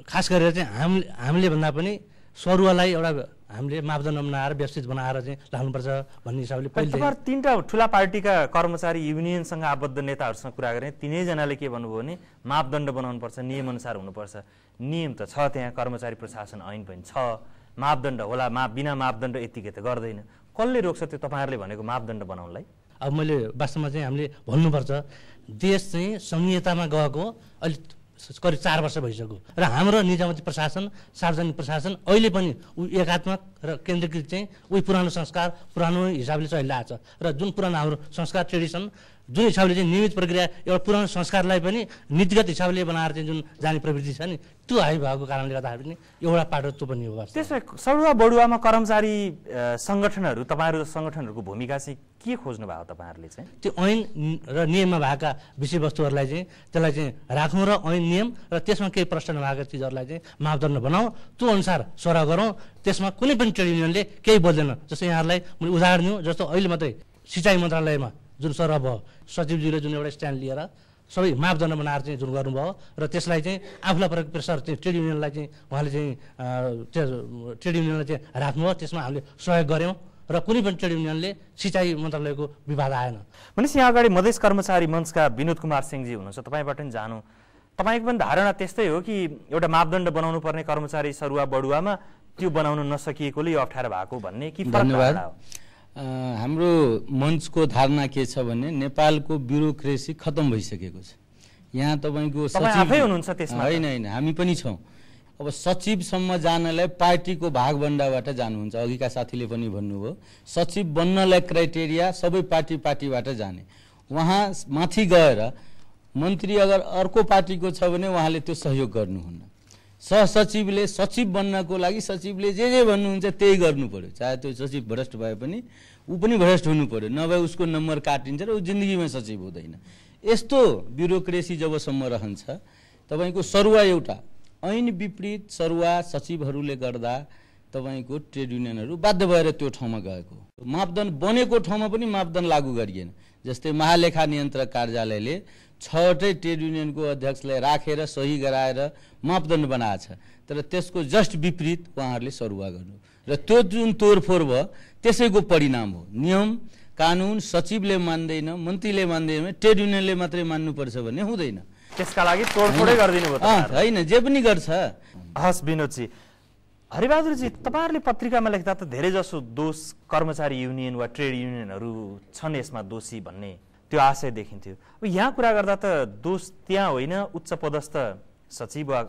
खास गरेर चाहिँ हामीले हामीले भन्दा पनि सरुवालाई एउटा हामीले मापदण्ड बनाएर व्यवस्थित बनाएर चाहिँ लाग्नुपर्छ भन्ने हिसाबले पहिले तिनवटा ठुला पार्टीका कर्मचारी युनियनसँग आबद्ध नेताहरूसँग कुरा गरेँ तिनैजनाले के भन्नुभयो भने मापदण्ड बनाउनुपर्छ नियमअनुसार हुनुपर्छ। नियम त छ त्यहाँ कर्मचारी प्रशासन ऐन पनि छ। मापदण्ड होला मा बिना मापदण्ड यतिकै त गर्दैन। कसले रोक्छ त्यो तपाईँहरूले भनेको मापदण्ड बनाउनलाई? अब मैले वास्तवमा चाहिँ हामीले भन्नुपर्छ देश चाहिँ संहितामा गएको अहिले करिब चार वर्ष भइसक्यो। र हाम्रो निजामती प्रशासन सार्वजनिक प्रशासन अहिले पनि ऊ एकात्मक र केन्द्रीकृत चाहिँ उही पुरानो संस्कार पुरानो हिसाबले चलिरहेको छ। र जुन पुरानो हाम्रो संस्कार ट्रेडिसन जुन हिसाबले चाहिँ नियमित प्रक्रिया एउटा पुरानो संस्कारलाई पनि नीतिगत हिसाबले बनाएर चाहिँ जुन जाने प्रवृत्ति छ नि त्यो हाई भएको कारणले गर्दाखेरि पनि एउटा पाटो त्यो पनि हो। त्यसो सरुवा बडुवामा कर्मचारी सङ्गठनहरू तपाईँहरू सङ्गठनहरूको भूमिका चाहिँ के खोज्नु भयो तपाईँहरूले चाहिँ? त्यो ऐन र नियममा भएका विषयवस्तुहरूलाई चाहिँ त्यसलाई चाहिँ राखौँ र ऐन नियम र त्यसमा केही प्रश्न नभएका चिजहरूलाई चाहिँ मापदण्ड बनाऊ। त्यो अनुसार सराह गरौँ। त्यसमा कुनै पनि ट्रेड युनियनले केही बोल्दैन। जस्तो यहाँहरूलाई मैले उदाहरण दिउँ जस्तो अहिले मात्रै सिँचाइ मन्त्रालयमा जुन सरह भयो सचिवजीले जुन एउटा स्ट्यान्ड लिएर सबै मापदण्ड बनाएर चाहिँ जुन गर्नुभयो र त्यसलाई चाहिँ आफूलाई परेको प्रेसर चाहिँ ट्रेड युनियनलाई चाहिँ उहाँले चाहिँ ट्रेड युनियनलाई चाहिँ राख्नुभयो। त्यसमा हामीले सहयोग गऱ्यौँ र कुनै पनि ट्रेड युनियनले सिँचाइ मन्त्रालयको विवाद आएन। भनेपछि यहाँ अगाडि मधेस कर्मचारी मञ्चका विनोद कुमार सिंहजी हुनुहुन्छ। तपाईँबाट नि जानु। तपाईँको पनि धारणा त्यस्तै हो कि एउटा मापदण्ड बनाउनु पर्ने कर्मचारी सरुवा बडुवामा त्यो बनाउन नसकिएकोले यो अप्ठ्यारो भएको भन्ने कि धन्यवाद। हाम्रो मञ्चको धारणा के छ भने नेपालको ब्युरोक्रेसी खतम भइसकेको छ। यहाँ तपाईँको तपाईँ सचिव- हुनुहुन्छ? होइन होइन हामी पनि छौँ। अब सचिवसम्म जानलाई पार्टीको भागभन्डाबाट जानुहुन्छ। अघिका साथीले पनि भन्नुभयो सचिव बन्नलाई क्राइटेरिया सबै पार्टी पार्टीबाट जाने। उहाँ माथि गएर मन्त्री अगर अर्को पार्टीको छ भने उहाँले त्यो सहयोग गर्नुहुन्न। सहसचिवले सचिव बन्नको लागि सचिवले जे जे भन्नुहुन्छ त्यही गर्नु पर्यो। चाहे त्यो सचिव भ्रष्ट भए पनि ऊ पनि भ्रष्ट हुनु पर्यो। नभए उसको नम्बर काटिन्छ र ऊ जिन्दगीमा सचिव हुँदैन। यस्तो ब्युरोक्रेसी जबसम्म रहन्छ तपाईँको सरुवा एउटा ऐन विपरीत सरुवा सचिवहरूले गर्दा तपाईँको ट्रेड युनियनहरू बाध्य भएर त्यो ठाउँमा गएको। मापदण्ड बनेको ठाउँमा पनि मापदण्ड लागू गरिएन। जस्तै महालेखा नियन्त्रक कार्यालयले छवटै ट्रेड युनियनको अध्यक्षलाई राखेर सही गराएर मापदण्ड बनाएको छ। तर त्यसको जस्ट विपरीत उहाँहरूले सरुवा गर्नु। र त्यो जुन तोडफोड भयो त्यसैको परिणाम हो। नियम कानुन सचिवले मान्दैन मन्त्रीले मान्दैन ट्रेड युनियनले मात्रै मान्नुपर्छ भन्ने हुँदैन। त्यसका लागि तोडफोडै गरिदिनु। होइन जे पनि गर्छ। हस् विनोदजी। हरिबहादुरजी तपाईँहरूले पत्रिकामा लेख्दा त धेरै जसो दोष कर्मचारी युनियन वा ट्रेड युनियनहरू छन् यसमा दोषी भन्ने त्यो आशय देखिन्थ्यो। अब यहाँ कुरा गर्दा त दोष त्यहाँ होइन उच्च पदस्थ सचिव वा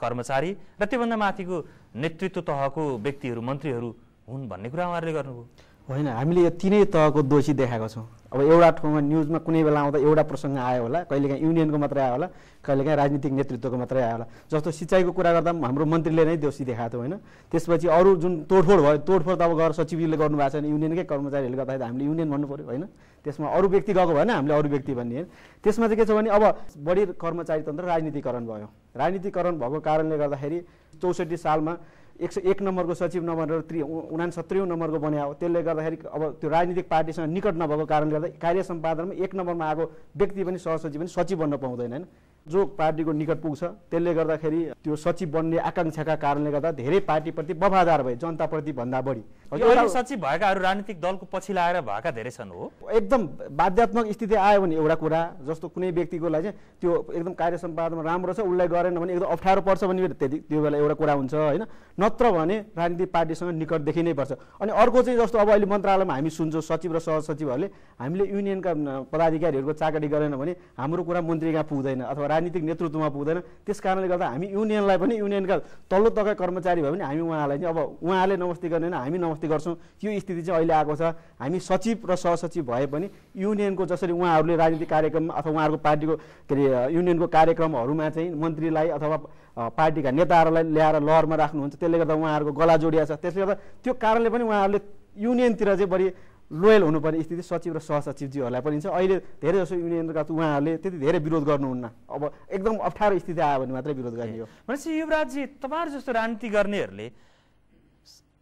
कर्मचारी र त्योभन्दा माथिको नेतृत्व तहको व्यक्तिहरू मन्त्रीहरू हुन् भन्ने कुरा उहाँहरूले गर्नुभयो। होइन हामीले यो तिनै तहको दोषी देखाएको छौँ। अब एउटा ठाउँमा न्युजमा कुनै बेला आउँदा एउटा प्रसङ्ग आयो होला कहिलेकाहीँ युनियनको मात्रै आयो होला कहिलेकाहीँ राजनीतिक नेतृत्वको मात्रै आयो होला। जस्तो सिँचाइको कुरा गर्दा पनि हाम्रो मन्त्रीले नै दोषी देखाएको थियो होइन? त्यसपछि अरू जुन तोडफोड भयो तोडफोड त अब गएर सचिवले गर्नुभएको छैन युनियनकै कर्मचारीहरूले गर्दाखेरि हामीले युनियन भन्नु पऱ्यो होइन? त्यसमा अरू व्यक्ति गएको भएन हामीले अरू व्यक्ति भन्ने होइन? त्यसमा चाहिँ के छ भने अब बढी कर्मचारी तन्त्र राजनीतिकरण भयो। राजनीतिकरण भएको कारणले गर्दाखेरि चौसठी सालमा एक सय एक नम्बरको सचिव नम्बर त्रि उनासत्तरी नम्बरको बन्या। त्यसले गर्दाखेरि अब त्यो राजनीतिक पार्टीसँग निकट नभएको कारणले गर्दा कार्य सम्पादनमा एक नम्बरमा आएको व्यक्ति पनि सहसचिव पनि सचिव बन्न पाउँदैन होइन जो पार्टीको निकट पुग्छ त्यसले गर्दाखेरि त्यो सचिव बन्ने आकाङ्क्षाका कारणले गर्दा धेरै पार्टीप्रति वफादार भए जनताप्रति भन्दा बढी। सचिव भएकाहरू राजनीतिक दलको पछि लागेर भएका धेरै छन् हो। एकदम बाध्यात्मक स्थिति आयो भने एउटा कुरा जस्तो कुनै व्यक्तिको लागि चाहिँ त्यो एकदम कार्य सम्पादनमा राम्रो छ उसलाई गरेन भने एकदम अप्ठ्यारो पर्छ भने त्यति त्यो बेला एउटा कुरा हुन्छ होइन? नत्र भने राजनीतिक पार्टीसँग निकटदेखि नै पर्छ। अनि अर्को चाहिँ जस्तो अब अहिले मन्त्रालयमा हामी सुन्छौँ सचिव र सहसचिवहरूले हामीले युनियनका पदाधिकारीहरूको चाकरी गरेन भने हाम्रो कुरा मन्त्री कहाँ पुग्दैन अथवा राजनीतिक नेतृत्वमा पुग्दैन। त्यस कारणले गर्दा हामी युनियनलाई पनि युनियनका तल्लो तहका कर्मचारी भयो भने हामी उहाँलाई चाहिँ अब उहाँले नमस्ते गर्ने हामी नमस्ते गर्छौँ। यो स्थिति चाहिँ अहिले आएको छ। हामी सचिव र सहसचिव भए पनि युनियनको जसरी उहाँहरूले राजनीतिक कार्यक्रम अथवा उहाँहरूको पार्टीको के अरे युनियनको कार्यक्रमहरूमा चाहिँ मन्त्रीलाई अथवा पार्टीका नेताहरूलाई ल्याएर लहरमा राख्नुहुन्छ। त्यसले गर्दा उहाँहरूको गला जोडिया छ। त्यसले गर्दा त्यो कारणले पनि उहाँहरूले युनियनतिर चाहिँ बढी लोयल हुनुपर्ने स्थिति सचिव र सहसचिवजीहरूलाई पनि छ। अहिले धेरै जसो युनियनका त उहाँहरूले त्यति धेरै विरोध गर्नुहुन्न। अब एकदम अप्ठ्यारो स्थिति आयो भने मात्रै विरोध गर्ने हो भनेपछि युवराजजी तपाईँहरू जस्तो राजनीति गर्नेहरूले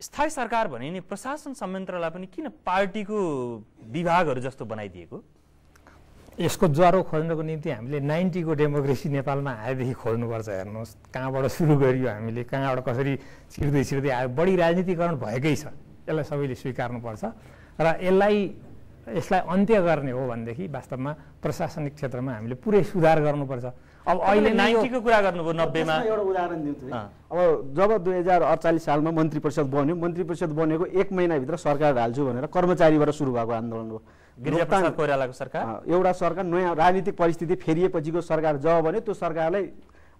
स्थायी सरकार भने नि प्रशासन संयन्त्रलाई पनि किन पार्टीको विभागहरू जस्तो बनाइदिएको? यसको ज्वरो खोज्नको निम्ति हामीले नाइन्टीको डेमोक्रेसी नेपालमा आएदेखि खोज्नुपर्छ हेर्नुहोस्। कहाँबाट सुरु गरियो हामीले कहाँबाट कसरी छिर्दै छिर्दै आयो। बढी राजनीतिकरण भएकै छ। यसलाई सबैले स्वीकार्नुपर्छ। र यसलाई यसलाई अन्त्य गर्ने हो भनेदेखि वास्तवमा प्रशासनिक क्षेत्रमा हामीले पुरै सुधार गर्नुपर्छ। अब अहिले नाइन्टीको कुरा गर्नुभयो नब्बेमा। एउटा उदाहरण दिन्छु। अब जब दुई हजार अडचालिस सालमा मन्त्री परिषद बन्यो मन्त्री परिषद बनेको एक महिनाभित्र सरकार हाल्छु भनेर कर्मचारीबाट सुरु भएको आन्दोलन हो। कोइरालाको सरकार? एउटा सरकार नयाँ राजनीतिक परिस्थिति फेरिएपछिको सरकार जब भन्यो त्यो सरकारलाई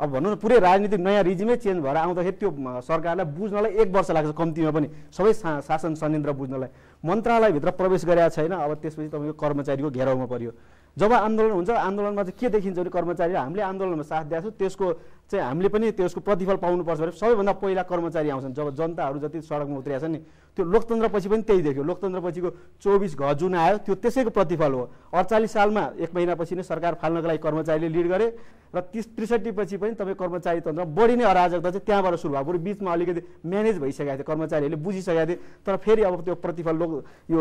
अब भनौँ न पुरै राजनीतिक नयाँ रिजिमै चेन्ज भएर आउँदाखेरि त्यो सरकारलाई बुझ्नलाई एक वर्ष लाग्छ कम्तीमा पनि। सबै शासन संयन्त्र बुझ्नलाई। मन्त्रालयभित्र प्रवेश गरेका छैन अब त्यसपछि तपाईँको कर्मचारीको घेराउमा पर्यो। जब आन्दोलन हुन्छ आन्दोलनमा चाहिँ के देखिन्छ भने कर्मचारी हामीले आन्दोलनमा साथ दिएको छौँ त्यसको चाहिँ हामीले पनि त्यसको प्रतिफल पाउनुपर्छ भने सबैभन्दा पहिला कर्मचारी आउँछन्। जब जनताहरू जति सडकमा उत्रिएका छन् नि त्यो लोकतन्त्रपछि पनि त्यही देख्यो। लोकतन्त्रपछिको चौबिस घ जुन आयो त्यो त्यसैको प्रतिफल हो। अडचालिस सालमा एक महिनापछि नै सरकार फाल्नको लागि कर्मचारीले लिड गरे र तिस त्रिसठी पछि पनि तपाईँ कर्मचारी तन्त्र बढी नै अराजकता चाहिँ त्यहाँबाट सुरु भयो। बरु बिचमा अलिकति म्यानेज भइसकेको थियो कर्मचारीहरूले बुझिसकेका थिए तर फेरि अब त्यो प्रतिफल लोक यो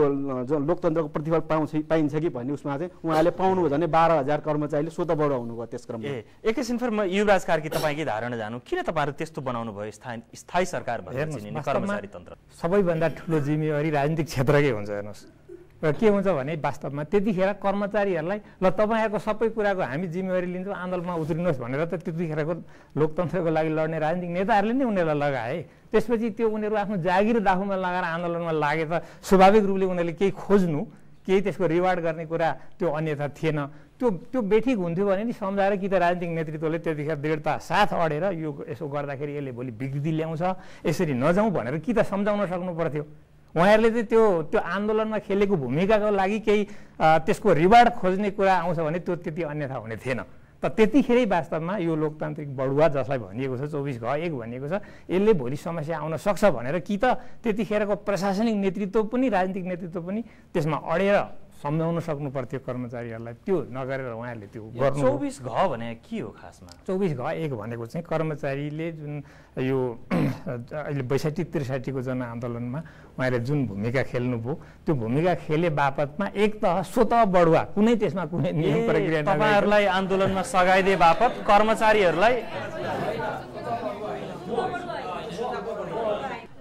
लोकतन्त्रको प्रतिफल पाउँछ पाइन्छ कि भन्ने उसमा चाहिँ उहाँले पाउनुभयो भने बाह्र हजार कर्मचारीले स्वतः बढाउनु भयो त्यस क्रममा। एकैछिन फेरि म युवराज कार्की तपाईँकै धारणा जानु। किन तपाईँहरू त्यस्तो बनाउनु भयो स्थायी स्थायी सरकार भनेर ठुलो जिम्मेवारी राजनीतिक क्षेत्रकै हुन्छ हेर्नुहोस्। र के हुन्छ भने वास्तवमा त्यतिखेर कर्मचारीहरूलाई ल तपाईँहरूको सबै कुराको हामी जिम्मेवारी लिन्छौँ आन्दोलनमा उत्रिनुहोस् भनेर त त्यतिखेरको लोकतन्त्रको लागि लड्ने राजनीतिक नेताहरूले नै उनीहरूलाई लगाए। त्यसपछि त्यो उनीहरू आफ्नो जागिर दाफुमा लगाएर आन्दोलनमा लागे स्वाभाविक रूपले उनीहरूले केही खोज्नु केही त्यसको रिवार्ड गर्ने कुरा त्यो अन्यथा थिएन। त्यो त्यो बेठिक हुन्थ्यो भने नि सम्झाएर कि त राजनीतिक नेतृत्वले त्यतिखेर दृढता साथ अडेर यो यसो गर्दाखेरि यसले भोलि विकृति ल्याउँछ यसरी नजाउँ भनेर कि त सम्झाउन सक्नु पर्थ्यो। उहाँहरूले चाहिँ त्यो त्यो आन्दोलनमा खेलेको भूमिकाको लागि केही त्यसको रिवार्ड खोज्ने कुरा आउँछ भने त्यो त्यति अन्यथा हुने थिएन। त त्यतिखेरै वास्तवमा यो लोकतान्त्रिक बढुवा जसलाई भनिएको छ चौबिस घ एक भनिएको छ यसले भोलि समस्या आउन सक्छ भनेर कि त त्यतिखेरको प्रशासनिक नेतृत्व पनि राजनीतिक नेतृत्व पनि त्यसमा अडेर सम्झाउन सक्नु पर्थ्यो कर्मचारीहरूलाई त्यो नगरेर उहाँहरूले त्यो गर्नु चौबिस घ भने के हो खासमा? चौबिस घ एक भनेको चाहिँ कर्मचारीले जुन यो अहिले बैसठी त्रिसठीको जनआन्दोलनमा उहाँले जुन भूमिका खेल्नुभयो त्यो भूमिका खेले बापतमा एक त स्वतः बढुवा कुनै त्यसमा कुनै नियम प्रक्रिया तपाईँहरूलाई आन्दोलनमा सघाइदिए बापत कर्मचारीहरूलाई?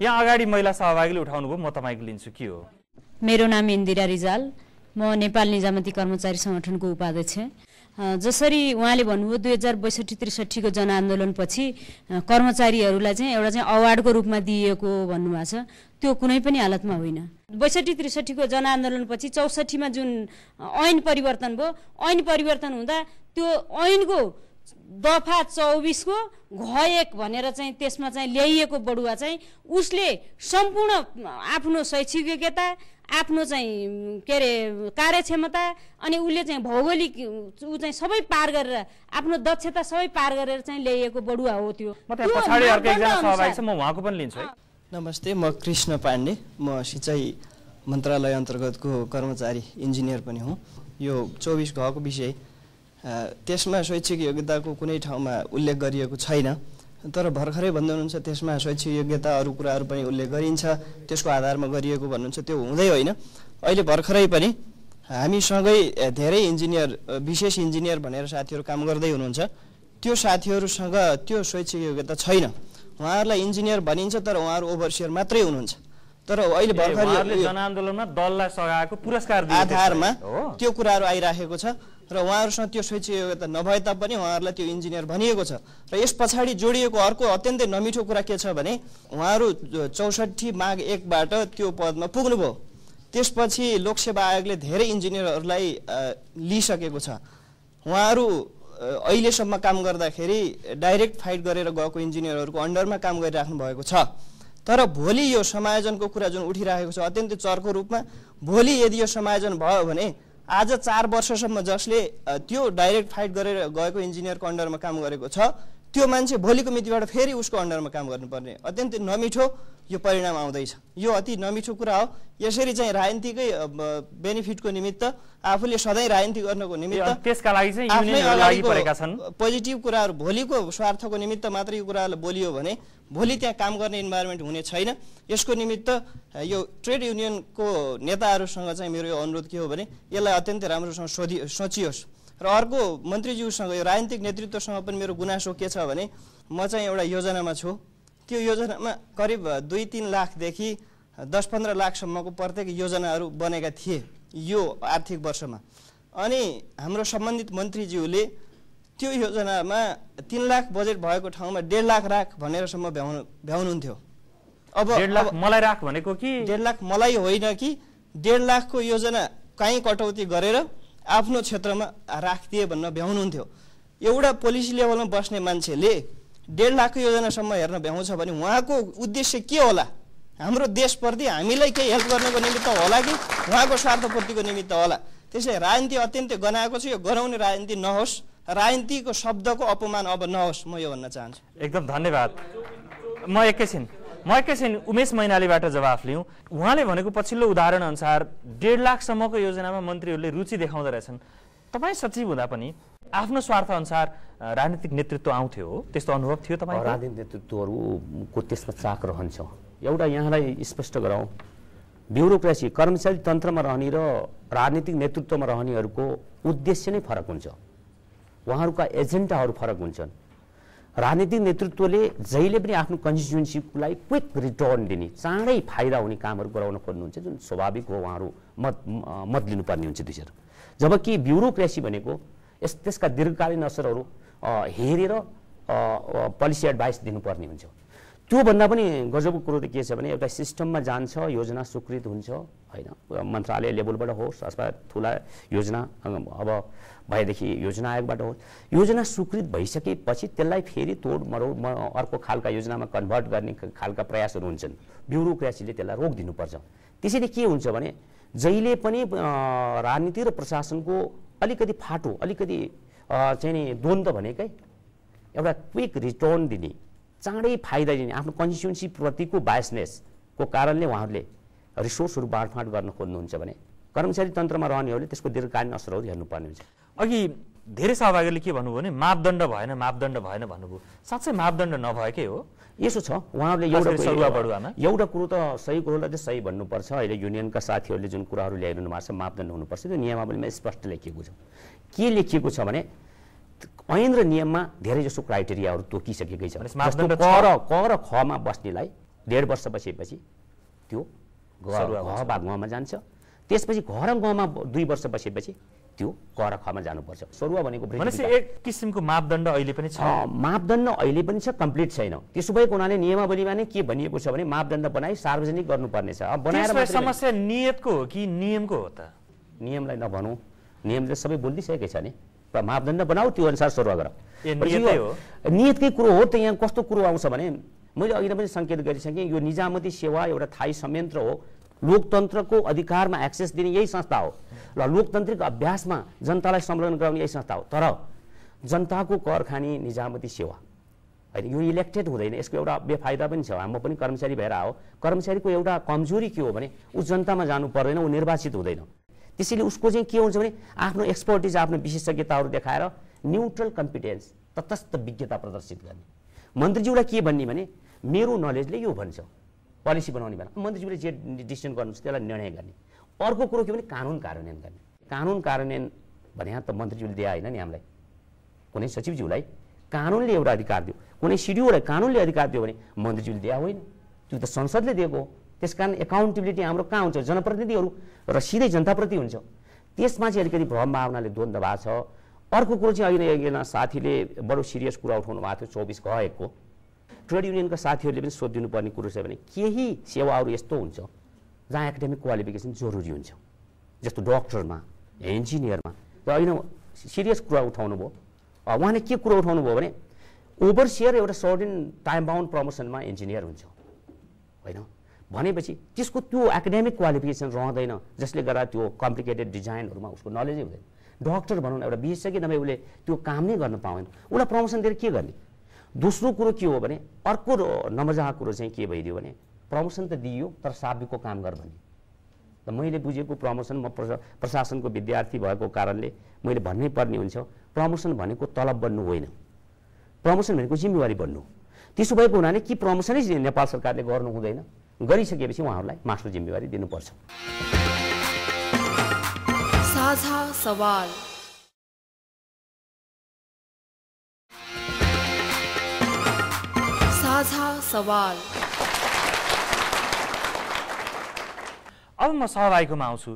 यहाँ अगाडि महिला सहभागीले उठाउनु भयो म तपाईँको लिन्छु के हो? मेरो नाम इन्दिरा रिजाल। म नेपाल निजामती कर्मचारी सङ्गठनको उपाध्यक्ष। जसरी उहाँले भन्नुभयो दुई हजार बैसठी त्रिसठीको जनआन्दोलनपछि कर्मचारीहरूलाई चाहिँ एउटा चाहिँ अवार्डको रूपमा दिइएको भन्नुभएको छ। त्यो कुनै पनि हालतमा होइन। बैसठी त्रिसठीको जनआन्दोलनपछि चौसठीमा जुन ऐन परिवर्तन भयो ऐन परिवर्तन हुँदा त्यो ऐनको दफा चौबिसको घ एक भनेर चाहिँ त्यसमा चाहिँ ल्याइएको बढुवा चाहिँ उसले सम्पूर्ण आफ्नो शैक्षिक योग्यता आफ्नो चाहिँ के अरे कार्यक्षमता अनि उसले चाहिँ भौगोलिक ऊ चाहिँ सबै पार गरेर आफ्नो दक्षता सबै पार गरेर चाहिँ ल्याइएको बढुवा हो त्यो। म त्यहाँ त्यो पछाडि अर्को मापदण्ड एकजना सहभागी छ अनुसार- म उहाँको पनि लिन्छु है। नमस्ते म कृष्ण पाण्डे। म सिँचाइ मन्त्रालय अन्तर्गतको कर्मचारी इन्जिनियर पनि हुँ। यो चौबिस घको विषय। त्यसमा शैक्षिक योग्यताको कुनै ठाउँमा उल्लेख गरिएको छैन। तर भर्खरै भन्दै हुनुहुन्छ त्यसमा शैक्षिक योग्यता अरू कुराहरू पनि उल्लेख गरिन्छ। त्यसको आधारमा गरिएको भन्नुहुन्छ त्यो हुँदै होइन। अहिले भर्खरै पनि हामीसँगै धेरै इन्जिनियर विशेष इन्जिनियर भनेर साथीहरू काम गर्दै हुनुहुन्छ। त्यो साथीहरूसँग त्यो शैक्षिक योग्यता छैन। उहाँहरूलाई इन्जिनियर भनिन्छ तर उहाँहरू ओभरसियर मात्रै हुनुहुन्छ। तर अहिले भर्खर जनआन्दोलनमा दललाई सघाएको पुरस्कार आधारमा त्यो कुराहरू आइराखेको छ। र उहाँहरूसँग त्यो योग्यता नभए तापनि उहाँहरूलाई त्यो इन्जिनियर भनिएको छ। र यस पछाडि जोडिएको अर्को अत्यन्तै नमिठो कुरा के छ भने उहाँहरू चौसठी माघ एकबाट त्यो पदमा पुग्नुभयो। त्यसपछि लोकसेवा आयोगले धेरै इन्जिनियरहरूलाई लिइसकेको छ। उहाँहरू अहिलेसम्म काम गर्दाखेरि डाइरेक्ट फाइट गरेर गएको इन्जिनियरहरूको अन्डरमा काम गरिराख्नु भएको छ। तर भोलि यो समायोजनको कुरा जुन उठिरहेको छ अत्यन्तै चर्को रूपमा भोलि यदि यो समायोजन भयो भने आज चार वर्षसम्म जसले त्यो डाइरेक्ट फाइट गरेर गएको इन्जिनियरको अन्डरमा काम गरेको छ त्यो मान्छे भोलिको मितिबाट फेरि उसको अन्डरमा काम गर्नुपर्ने। अत्यन्तै नमिठो यो परिणाम आउँदैछ। यो अति नमिठो कुरा हो। यसरी चाहिँ राजनीतिकै बेनिफिटको निमित्त आफूले सधैँ राजनीति गर्नको निमित्त त्यसका लागि चाहिँ पोजिटिभ कुराहरू भोलिको स्वार्थको निमित्त मात्रै यो कुरालाई बोलियो भने भोलि त्यहाँ काम गर्ने इन्भाइरोमेन्ट हुने छैन। यसको निमित्त यो ट्रेड युनियनको नेताहरूसँग चाहिँ मेरो यो अनुरोध के हो भने यसलाई अत्यन्तै राम्रोसँग सोधि सोचियोस्। र अर्को मन्त्रीज्यूसँग यो राजनीतिक नेतृत्वसँग पनि मेरो गुनासो के छ भने म चाहिँ एउटा योजनामा छु। त्यो योजनामा करिब दुई तिन लाखदेखि दस पन्ध्र लाखसम्मको प्रत्येक योजनाहरू बनेका थिए यो आर्थिक वर्षमा। अनि हाम्रो सम्बन्धित मन्त्रीज्यूले त्यो योजनामा तिन लाख बजेट भएको ठाउँमा डेढ लाख राख भनेरसम्म भ्याउनु भ्याउनुहुन्थ्यो। अब लाख मलाई राख भनेको कि? डेढ लाख मलाई होइन कि? डेढ लाखको योजना कहीँ कटौती गरेर आफ्नो क्षेत्रमा राखिदिए भन्न भ्याउनुहुन्थ्यो। एउटा पोलिसी लेभलमा बस्ने मान्छेले डेढ लाखको योजनासम्म हेर्न भ्याउँछ भने उहाँको उद्देश्य के होला? हाम्रो देशप्रति हामीलाई केही हेल्प गर्नको निमित्त होला कि उहाँको स्वार्थपूर्तिको निमित्त होला? त्यसले राजनीति अत्यन्तै गनाएको छ यो गराउने राजनीति नहोस् राजनीतिको शब्दको अपमान अब नहोस् म यो भन्न चाहन्छु। एकदम धन्यवाद। म एकैछिन म एकैछिन उमेश मैनालीबाट जवाफ लिउँ। उहाँले भनेको पछिल्लो उदाहरण अनुसार डेढ लाखसम्मको योजनामा मन्त्रीहरूले रुचि देखाउँदो रहेछन्। तपाईँ सचिव हुँदा पनि आफ्नो स्वार्थ अनुसार राजनीतिक नेतृत्व आउँथ्यो त्यस्तो अनुभव थियो तपाईँ राजनीतिक नेतृत्वहरूको त्यसमा चाक रहन्छ। एउटा यहाँलाई स्पष्ट गराउँ ब्युरोक्रेसी कर्मचारी तन्त्रमा रहने र राजनीतिक नेतृत्वमा रहनेहरूको उद्देश्य नै फरक हुन्छ। उहाँहरूका एजेन्डाहरू फरक हुन्छन्। राजनीतिक नेतृत्वले जहिले पनि आफ्नो कन्स्टिट्युन्सीलाई क्विक रिटर्न दिने चाँडै फाइदा हुने कामहरू गराउन खोज्नुहुन्छ जुन स्वाभाविक हो उहाँहरू मत मत लिनुपर्ने हुन्छ त्यसरी जबकि ब्युरोक्रेसी भनेको यस त्यसका दीर्घकालीन असरहरू हेरेर पोलिसी एडभाइस दिनुपर्ने हुन्छ। त्योभन्दा पनि गजबको कुरो त के छ भने एउटा सिस्टममा जान्छ योजना स्वीकृत हुन्छ होइन। मन्त्रालय लेभलबाट होस् अथवा ठुला योजना अब भएदेखि योजना आयोगबाट होस्। योजना स्वीकृत भइसकेपछि त्यसलाई फेरि तोड मरोड म अर्को खालका योजनामा कन्भर्ट गर्ने खालका प्रयासहरू हुन्छन्। ब्युरोक्रेसीले त्यसलाई रोकिदिनुपर्छ। त्यसैले के हुन्छ भने जहिले पनि राजनीति र प्रशासनको अलिकति फाटो अलिकति चाहिँ नि द्वन्द्व भनेकै एउटा क्विक रिटर्न दिने चाँडै फाइदा दिने आफ्नो कन्स्टिट्युन्सी प्रतिको बायसनेसको कारणले उहाँहरूले रिसोर्सहरू बाँडफाँड गर्न खोज्नुहुन्छ भने कर्मचारी तन्त्रमा रहनेहरूले त्यसको दीर्घकालीन असरहरू हेर्नुपर्ने हुन्छ। अघि धेरै सहभागीले के भन्नुभयो भने मापदण्ड भएन मापदण्ड भएन भन्नुभयो। साँच्चै मापदण्ड नभएकै हो। यसो छ। उहाँहरूले एउटा? एउटा कुरो त सही कुरोलाई चाहिँ सही भन्नुपर्छ। अहिले युनियनका साथीहरूले जुन कुराहरू ल्याइरहनु भएको छ मापदण्ड हुनुपर्छ। त्यो नियमावलीमा स्पष्ट लेखिएको छ। के लेखिएको छ भने ऐन र नियममा धेरै जसो क्राइटेरियाहरू तोकिसकेकै छ। क र क र खमा बस्नेलाई डेढ वर्ष बसेपछि त्यो घ सरुवा घ वा घमा जान्छ। त्यसपछि घ र गमा दुई वर्ष बसेपछि त्यो क र खमा जानुपर्छ। सरुवा भनेको एक किसिमको मापदण्ड अहिले पनि छ। मापदण्ड अहिले पनि छ कम्प्लिट छैन। त्यसो भएको हुनाले नियमावलीमा नै के भनिएको छ भने मापदण्ड बनाई सार्वजनिक गर्नुपर्नेछ। अब बनाएर समस्या नियतको हो कि नियमको हो त? नियमलाई नभनौँ। नियमले सबै बोलिदिइसकेकै छ नि। मापदण्ड बनाऊ त्यो अनुसार सरुवा गर। नियतकै कुरो हो त यहाँ कस्तो कुरो आउँछ भने मैले अघि नै पनि सङ्केत गरिसकेँ यो निजामती सेवा एउटा थायी संयन्त्र हो। लोकतन्त्रको अधिकारमा एक्सेस दिने यही संस्था हो। र लोकतान्त्रिक अभ्यासमा जनतालाई संलग्न गराउने यही संस्था हो। तर जनताको कर खाने निजामती सेवा। होइन यो इलेक्टेड हुँदैन। यसको एउटा बेफाइदा पनि छ। म पनि कर्मचारी भएर आयो कर्मचारीको एउटा कमजोरी के हो भने ऊ जनतामा जानु पर्दैन ऊ निर्वाचित हुँदैन। त्यसैले उसको चाहिँ के हुन्छ भने आफ्नो एक्सपर्टिज आफ्नो विशेषज्ञताहरू देखाएर न्युट्रल कम्पिटेन्स तटस्थ विज्ञता प्रदर्शित गर्ने। मन्त्रीज्यूलाई के भन्ने भने मेरो नलेजले यो भन्छ। पोलिसी बनाउने बेला। मन्त्रीज्यूले जे डिसिसन गर्नुहुन्छ त्यसलाई निर्णय गर्ने। अर्को कुरो के भने कानुन कार्यान्वयन गर्ने। कानुन कार्यान्वयन भने त मन्त्रीज्यूले दिए होइन नि हामीलाई। कुनै सचिवज्यूलाई कानुनले एउटा अधिकार दियो। कुनै सिडिओलाई कानुनले अधिकार दियो भने मन्त्रीज्यूले दिया होइन। त्यो त संसदले दिएको हो। त्यस कारण एकाउन्टेबिलिटी हाम्रो कहाँ हुन्छ? जनप्रतिनिधिहरू र सिधै जनताप्रति हुन्छ। त्यसमा चाहिँ अलिकति भ्रम भावनाले द्वन्द्व भएको छ। अर्को कुरो चाहिँ अहिले एकजना साथीले बडो सिरियस कुरा उठाउनु भएको थियो चौबिस गएको। ट्रेड युनियनका साथीहरूले पनि सोधिदिनु पर्ने कुरो छ भने केही सेवाहरू यस्तो हुन्छ जहाँ एकाडेमिक क्वालिफिकेसन जरुरी हुन्छ। जस्तो डक्टरमा इन्जिनियरमा र होइन सिरियस कुरा उठाउनु भयो। उहाँले के कुरो उठाउनु भयो भने ओभरसियर एउटा सर्टेन टाइम बााउन्ड प्रमोसनमा इन्जिनियर हुन्छ। होइन? भनेपछि त्यसको त्यो एकाडेमिक क्वालिफिकेसन रहँदैन जसले गर्दा त्यो कम्प्लिकेटेड डिजाइनहरूमा उसको नलेजै हुँदैन। डक्टर भनौँ न एउटा विशेषज्ञ नभए उसले त्यो काम नै गर्न पाउँदैन। उसलाई प्रमोसन दिएर के गर्ने? दोस्रो कुरो के हो भने अर्को नमजाहा कुरो चाहिँ के भइदियो भने प्रमोसन त दिइयो तर साबिकको काम गर भन्ने र मैले बुझेको प्रमोसन म प्रशा- प्रशासनको विद्यार्थी भएको कारणले मैले भन्नै पर्ने हुन्छ प्रमोसन भनेको तलब बन्नु होइन। प्रमोसन भनेको जिम्मेवारी बन्नु। त्यसो भएको हुनाले कि प्रमोसनै नेपाल सरकारले गर्नु हुँदैन गरिसकेपछि उहाँहरूलाई मास्टर जिम्मेवारी दिनुपर्छ। सवाल। अब म सहभागीकोमा आउँछु।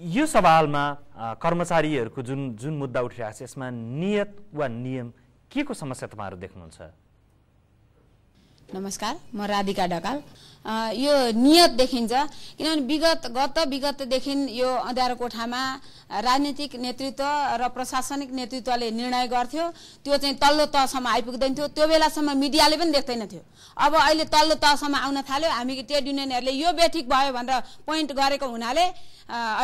यो सवालमा कर्मचारीहरूको जुन जुन मुद्दा उठिरहेको छ यसमा नियत वा नियम के को समस्या तपाईँहरू देख्नुहुन्छ? नमस्कार म राधिका ढकाल। यो नियत देखिन्छ किनभने विगत गत विगतदेखि यो अँध्यारो कोठामा राजनीतिक नेतृत्व र प्रशासनिक नेतृत्वले निर्णय गर्थ्यो। त्यो चाहिँ तल्लो तहसम्म आइपुग्दैन थियो। त्यो बेलासम्म मिडियाले पनि देख्दैन थियो। अब अहिले तल्लो तहसम्म आउन थाल्यो। हामी ट्रेड युनियनहरूले यो बेठिक भयो भनेर पोइन्ट गरेको हुनाले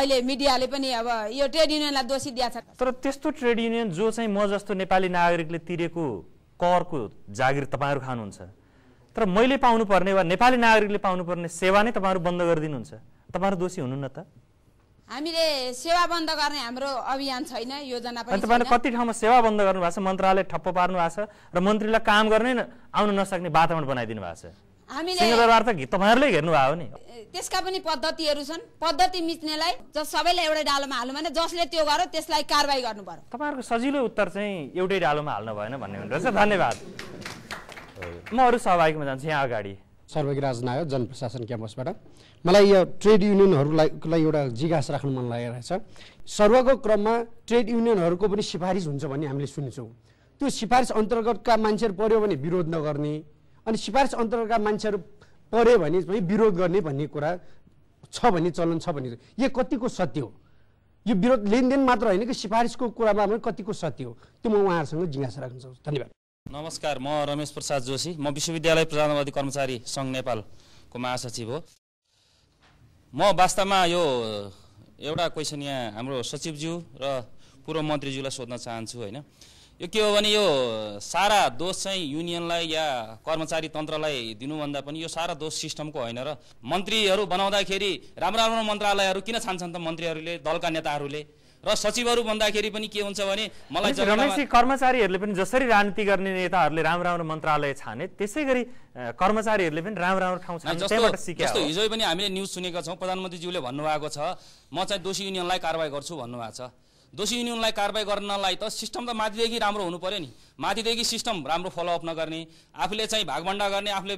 अहिले मिडियाले पनि अब यो ट्रेड युनियनलाई दोषी दिएको छ। तर त्यस्तो ट्रेड युनियन जो चाहिँ म जस्तो नेपाली नागरिकले तिरेको करको जागिर तपाईँहरू खानुहुन्छ। तर मैले पाउनुपर्ने वा नेपाली नागरिकले पाउनुपर्ने सेवा नै तपाईँहरू बन्द गरिदिनुहुन्छ। तपाईँहरू दोषी हुनु न त? हामीले सेवा बन्द गर्ने हाम्रो अभियान छैन योजना पनि तपाईँले। कति ठाउँमा सेवा बन्द गर्नु भएको छ? मन्त्रालय ठप्प पार्नु भएको छ र मन्त्रीलाई काम गर्नै आउन नसक्ने वातावरण बनाइदिनु भएको छ। हामीले तपाईँहरूले घेर्नु भयो नि। त्यसका पनि पद्धतिहरू छन्। पद्धति मिच्नेलाई जस सबैलाई एउटै डालोमा हाल्नु भने जसले त्यो गर्यो त्यसलाई कारवाही गर्नु पर्यो। तपाईँहरूको सजिलो उत्तर चाहिँ एउटै डालोमा हाल्नु भएन भन्ने रहेछ। धन्यवाद। म अरू सहभागीमा जान्छु यहाँ अगाडि। सर्वगिराज नायो जनप्रशासन क्याम्पसबाट। मलाई यो ट्रेड युनियनहरूलाई लाई एउटा जिज्ञासा राख्नु मन लागेको रहेछ सर्वको क्रममा ट्रेड युनियनहरूको पनि सिफारिस हुन्छ भन्ने हामीले सुन्छौँ। त्यो सिफारिस अन्तर्गतका मान्छेहरू पऱ्यो भने विरोध नगर्ने अनि सिफारिस अन्तर्गतका मान्छेहरू पऱ्यो भने पनि विरोध गर्ने भन्ने कुरा छ भन्ने चलन छ भन्ने यो कतिको सत्य हो? यो विरोध लेनदेन मात्र होइन कि सिफारिसको कुरामा पनि कतिको सत्य हो? त्यो म उहाँहरूसँग जिज्ञासा राख्न चाहन्छु। धन्यवाद। नमस्कार म रमेश प्रसाद जोशी म विश्वविद्यालय प्रधानवादी कर्मचारी सङ्घ नेपालको महासचिव हो। म वास्तवमा यो एउटा क्वेसन यहाँ हाम्रो सचिवज्यू र पूर्व मन्त्रीज्यूलाई सोध्न चाहन्छु होइन। यो के हो भने यो सारा दोष चाहिँ युनियनलाई या कर्मचारी तन्त्रलाई दिनुभन्दा पनि यो सारा दोष सिस्टमको होइन र मन्त्रीहरू बनाउँदाखेरि राम्रो राम्रो मन्त्रालयहरू किन छान्छन् त मन्त्रीहरूले दलका नेताहरूले? र सचिवहरू भन्दाखेरि पनि के हुन्छ भने मलाई कर्मचारीहरूले पनि जसरी राजनीति गर्ने नेताहरूले राम्रो राम्रो मन्त्रालय छाने त्यसै गरी कर्मचारीहरूले पनि राम्रो राम्रो ठाउँ छाने जस्तो। हिजो पनि हामीले न्युज सुनेका छौँ प्रधानमन्त्रीज्यूले भन्नुभएको छ म चाहिँ दोषी युनियनलाई कारवाही गर्छु भन्नुभएको छ दोषी युनियनलाई कारवाही गर्नलाई त सिस्टम त माथिदेखि राम्रो हुनु पर्यो नि माथिदेखि सिस्टम राम्रो फलोअप नगर्ने आफूले चाहिँ भागभन्डा गर्ने आफूले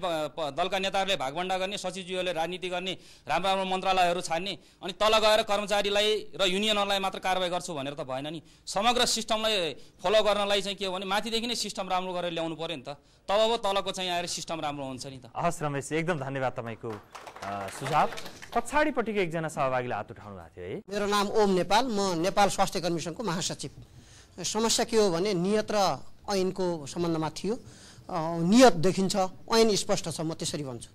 दलका नेताहरूले भागभन्डा गर्ने सचिवज्यूहरूले राजनीति गर्ने राम्रो राम्रो मन्त्रालयहरू छान्ने अनि तल गएर कर्मचारीलाई र युनियनहरूलाई मात्र कारवाही गर्छु भनेर त भएन नि। समग्र सिस्टमलाई फलो गर्नलाई चाहिँ के हो भने माथिदेखि नै सिस्टम राम्रो गरेर ल्याउनु पर्यो नि त। तब अब तलको चाहिँ आएर सिस्टम राम्रो हुन्छ नि त। हस् रमेश एकदम धन्यवाद तपाईँको सुझाव। पछाडिपट्टिको एकजना सहभागीले हात उठाउनु भएको थियो है। मेरो नाम ओम नेपाल म नेपाल स्वास्थ्य कमिसनको महासचिव। समस्या के हो भने नियत र ऐनको सम्बन्धमा थियो। नियत देखिन्छ ऐन स्पष्ट छ म त्यसरी भन्छु।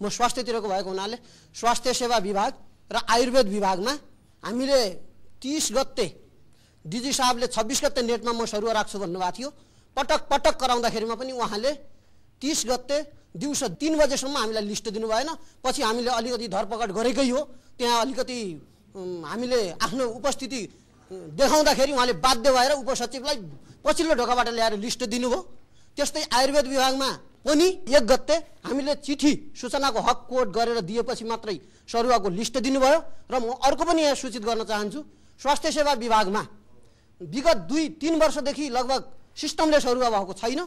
म स्वास्थ्यतिरको भएको हुनाले स्वास्थ्य सेवा विभाग र आयुर्वेद विभागमा हामीले तिस गते डिजी साहबले छब्बिस गते नेटमा म सरुवा राख्छु भन्नुभएको थियो। पटक पटक कराउँदाखेरिमा पनि उहाँले तिस गते दिउँसो तिन बजेसम्म हामीलाई लिस्ट दिनु भएन पछि हामीले अलिकति धरपकड गरेकै हो। त्यहाँ अलिकति हामीले आफ्नो उपस्थिति देखाउँदाखेरि उहाँले बाध्य भएर उपसचिवलाई पछिल्लो ढोकाबाट ल्याएर लिस्ट दिनुभयो। त्यस्तै आयुर्वेद विभागमा पनि एक गते हामीले चिठी सूचनाको हक कोड गरेर दिएपछि मात्रै सरुवाको लिस्ट दिनुभयो र म अर्को पनि यहाँ सूचित गर्न चाहन्छु स्वास्थ्य सेवा विभागमा विगत दुई तिन वर्षदेखि लगभग सिस्टमले सरुवा भएको छैन।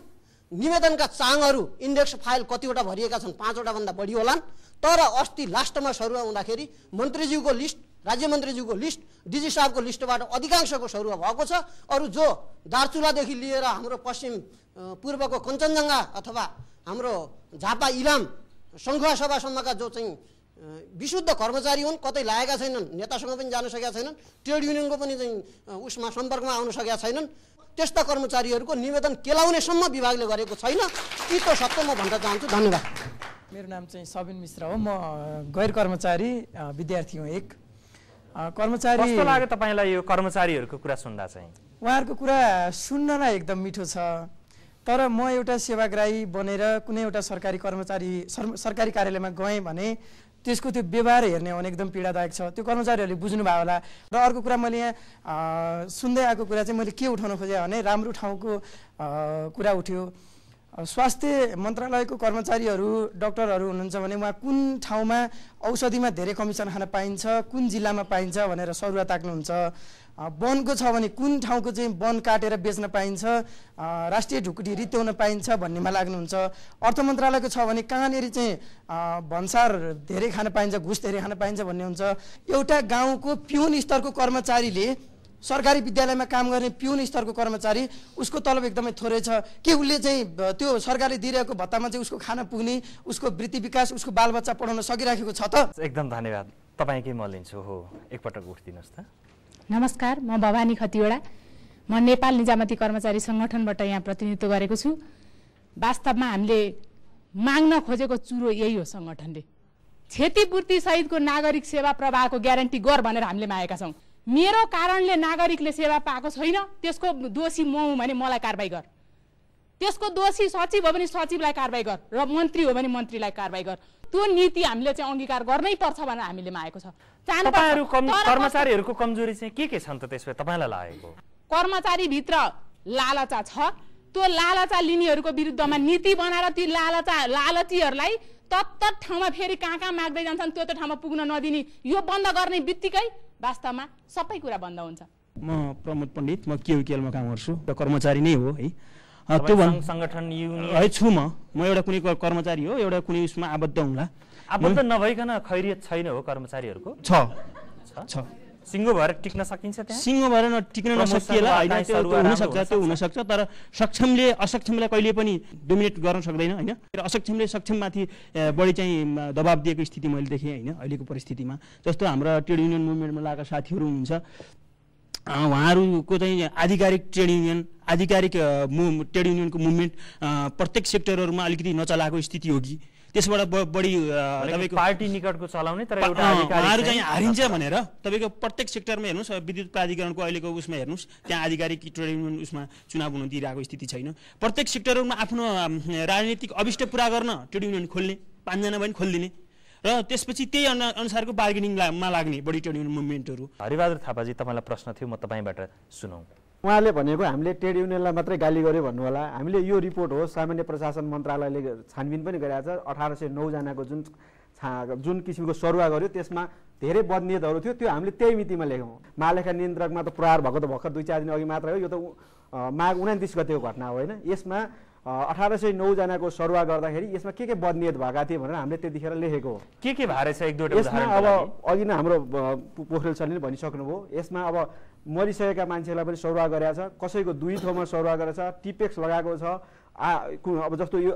निवेदनका चाङहरू इन्डेक्स फाइल कतिवटा भरिएका छन् पाँचवटा भन्दा बढी होलान्। तर अस्ति लास्टमा सरुवा हुँदाखेरि मन्त्रीज्यूको लिस्ट राज्य मन्त्रीज्यूको लिस्ट डिजी साहबको लिस्टबाट अधिकांशको सरुवा भएको छ। अरू जो दार्चुलादेखि लिएर हाम्रो पश्चिम पूर्वको कञ्चनजङ्घा अथवा हाम्रो झापा इलाम सङ्खुवा सभासम्मका जो चाहिँ विशुद्ध कर्मचारी हुन् कतै लागेका छैनन् नेतासँग पनि जान सकेका छैनन् ट्रेड युनियनको पनि चाहिँ उसमा सम्पर्कमा आउन सकेका छैनन् त्यस्ता कर्मचारीहरूको निवेदन केलाउनेसम्म विभागले गरेको छैन। कि त सत्य म भन्न चाहन्छु। धन्यवाद। मेरो नाम चाहिँ सबिन मिश्र हो। म गैर कर्मचारी विद्यार्थी हुँ एक। कर्मचारी कस्तो लाग्यो तपाईँलाई यो कर्मचारीहरूको कुरा सुन्दा चाहिँ? उहाँहरूको कुरा सुन्नलाई एकदम मिठो छ। तर म एउटा सेवाग्राही बनेर कुनै एउटा सरकारी कर्मचारी सर- सरकारी कार्यालयमा गएँ भने त्यसको त्यो व्यवहार हेर्ने हो भने एकदम पीडादायक छ। त्यो कर्मचारीहरूले बुझ्नुभयो होला। र अर्को कुरा मैले यहाँ सुन्दै आएको कुरा चाहिँ मैले के उठाउन खोजेँ भने राम्रो ठाउँको कुरा उठ्यो। स्वास्थ्य मन्त्रालयको कर्मचारीहरू डक्टरहरू हुनुहुन्छ भने उहाँ कुन ठाउँमा औषधिमा धेरै कमिसन खान पाइन्छ कुन जिल्लामा पाइन्छ भनेर सरुवा ताक्नुहुन्छ। वनको छ भने कुन ठाउँको चाहिँ वन काटेर बेच्न पाइन्छ राष्ट्रिय ढुकुटी रित्याउन पाइन्छ भन्नेमा लाग्नुहुन्छ। अर्थ मन्त्रालयको छ भने कहाँनिर चाहिँ भन्सार धेरै खान पाइन्छ घुस धेरै खान पाइन्छ भन्ने हुन्छ। एउटा गाउँको पिउन स्तरको कर्मचारीले सरकारी विद्यालयमा काम गर्ने पिउन स्तरको कर्मचारी उसको तलब एकदमै थोरै छ। के उसले चाहिँ त्यो सरकारले दिइरहेको भत्तामा चाहिँ उसको खाना पुग्ने उसको वृत्ति विकास उसको बालबच्चा पढाउन सकिराखेको छ त? एकदम धन्यवाद। तपाईँकै म लिन्छु। हो एकपटक उठिदिनुहोस् त। नमस्कार म भवानी खतिवडा। म नेपाल निजामती कर्मचारी सङ्गठनबाट यहाँ प्रतिनिधित्व गरेको छु। वास्तवमा हामीले माग्न खोजेको चुरो यही हो सङ्गठनले। क्षतिपूर्ति सहितको नागरिक सेवा प्रवाहको ग्यारेन्टी गर भनेर हामीले मागेका छौँ। मेरो कारणले नागरिकले सेवा पाएको छैन त्यसको दोषी म हुँ भने मलाई कारवाही गर। त्यसको दोषी सचिव हो भने सचिवलाई कारवाही गर र मन्त्री हो भने मन्त्रीलाई कारवाही गर। त्यो नीति हामीले चाहिँ अङ्गीकार गर्नै पर्छ भनेर हामीले मागेको छ। कर्मचारीहरूको कमजोरी चाहिँ के के छन् त त्यसो भए तपाईँलाई लागेको? कर्मचारीभित्र लालचा छ। त्यो लालचा लिनेहरूको विरुद्धमा नीति बनाएर ती लालचा लालचीहरूलाई तत्त ठाउँमा फेरि कहाँ कहाँ माग्दै जान्छन् त्यो त्यो ठाउँमा पुग्न नदिने। यो बन्द गर्ने बित्तिकै वास्तवमा सबै कुरा बन्द हुन्छ। म प्रमोद पण्डित म केयुकेएलमा काम गर्छु र कर्मचारी नै हो है। त्यो सङ्गठन युनियन है छु म। म एउटा कुनै कर्मचारी हो एउटा कुनै उसमा आबद्ध हुँला। आबद्ध नभइकन खैरियत छैन हो कर्मचारीहरूको? छ? छ। सिङ्गो भएर टिक्न सकिन्छ त्यहाँ? सिङ्गो भएर न टिक्न नसकिएला होइन त्यो हुनसक्छ त्यो हुनसक्छ तर सक्षमले असक्षमलाई कहिले पनि डोमिनेट गर्न सक्दैन होइन? र असक्षमले सक्षममाथि बढी चाहिँ दबाब दिएको स्थिति मैले देखेँ होइन अहिलेको परिस्थितिमा। जस्तो हाम्रा ट्रेड युनियन मुभमेन्टमा लागेका साथीहरू हुनुहुन्छ उहाँहरूको चाहिँ आधिकारिक ट्रेड युनियन आधिकारिक मु ट्रेड युनियनको मुभमेन्ट प्रत्येक सेक्टरहरूमा अलिकति नचलाएको स्थिति हो कि? त्यसबाट बढी पार्टी निकटको चलाउने तर एउटा उहाँहरू चाहिँ हारिन्छ भनेर तपाईँको प्रत्येक सेक्टरमा हेर्नुहोस् विद्युत प्राधिकरणको अहिलेको उसमा हेर्नुहोस् त्यहाँ आधिकारिक ट्रेड युनियन उसमा चुनाव हुन दिइरहेको स्थिति छैन। प्रत्येक सेक्टरमा आफ्नो राजनीतिक अभिष्ट पुरा गर्न ट्रेड युनियन खोल्ने पाँचजना पनि खोलिदिने र त्यसपछि त्यही अनु- अनुसारको बार्गेनिङमा लाग्ने बढी ट्रेड युनियन मुभमेन्टहरू। हरिबहादुर थापाजी तपाईँलाई प्रश्न थियो म तपाईँबाट सुनौँ। उहाँले भनेको हामीले ट्रेड युनियनलाई मात्रै गाली गर्यो भन्नु होला हामीले यो रिपोर्ट हो सामान्य प्रशासन मन्त्रालयले छानबिन पनि गरेको छ। अठार सय नौजनाको जुन छा जुन किसिमको सरुवा गर्यो त्यसमा धेरै बदनियतहरू थियो। त्यो हामीले त्यही मितिमा लेख्यौँ महालेखा नियन्त्रकमा त प्रहार भएको त भर्खर दुई चार दिन अघि मात्र हो। यो त माघ उनातिस गतेको घटना हो होइन? यसमा अठार सय नौजनाको सरुवा गर्दाखेरि यसमा के के बदनियत भएका थिए भनेर हामीले त्यतिखेर लेखेको हो के के भएर एक दुईवटा यसमा अब? अघि नै हाम्रो पोखरेल सरले भनिसक्नुभयो यसमा अब मरिसकेका मान्छेलाई पनि सरुवा गरेको छ कसैको दुई ठाउँमा सरुवा गरेको छ टिपेक्स लगाएको छ आ कु- अब जस्तो यो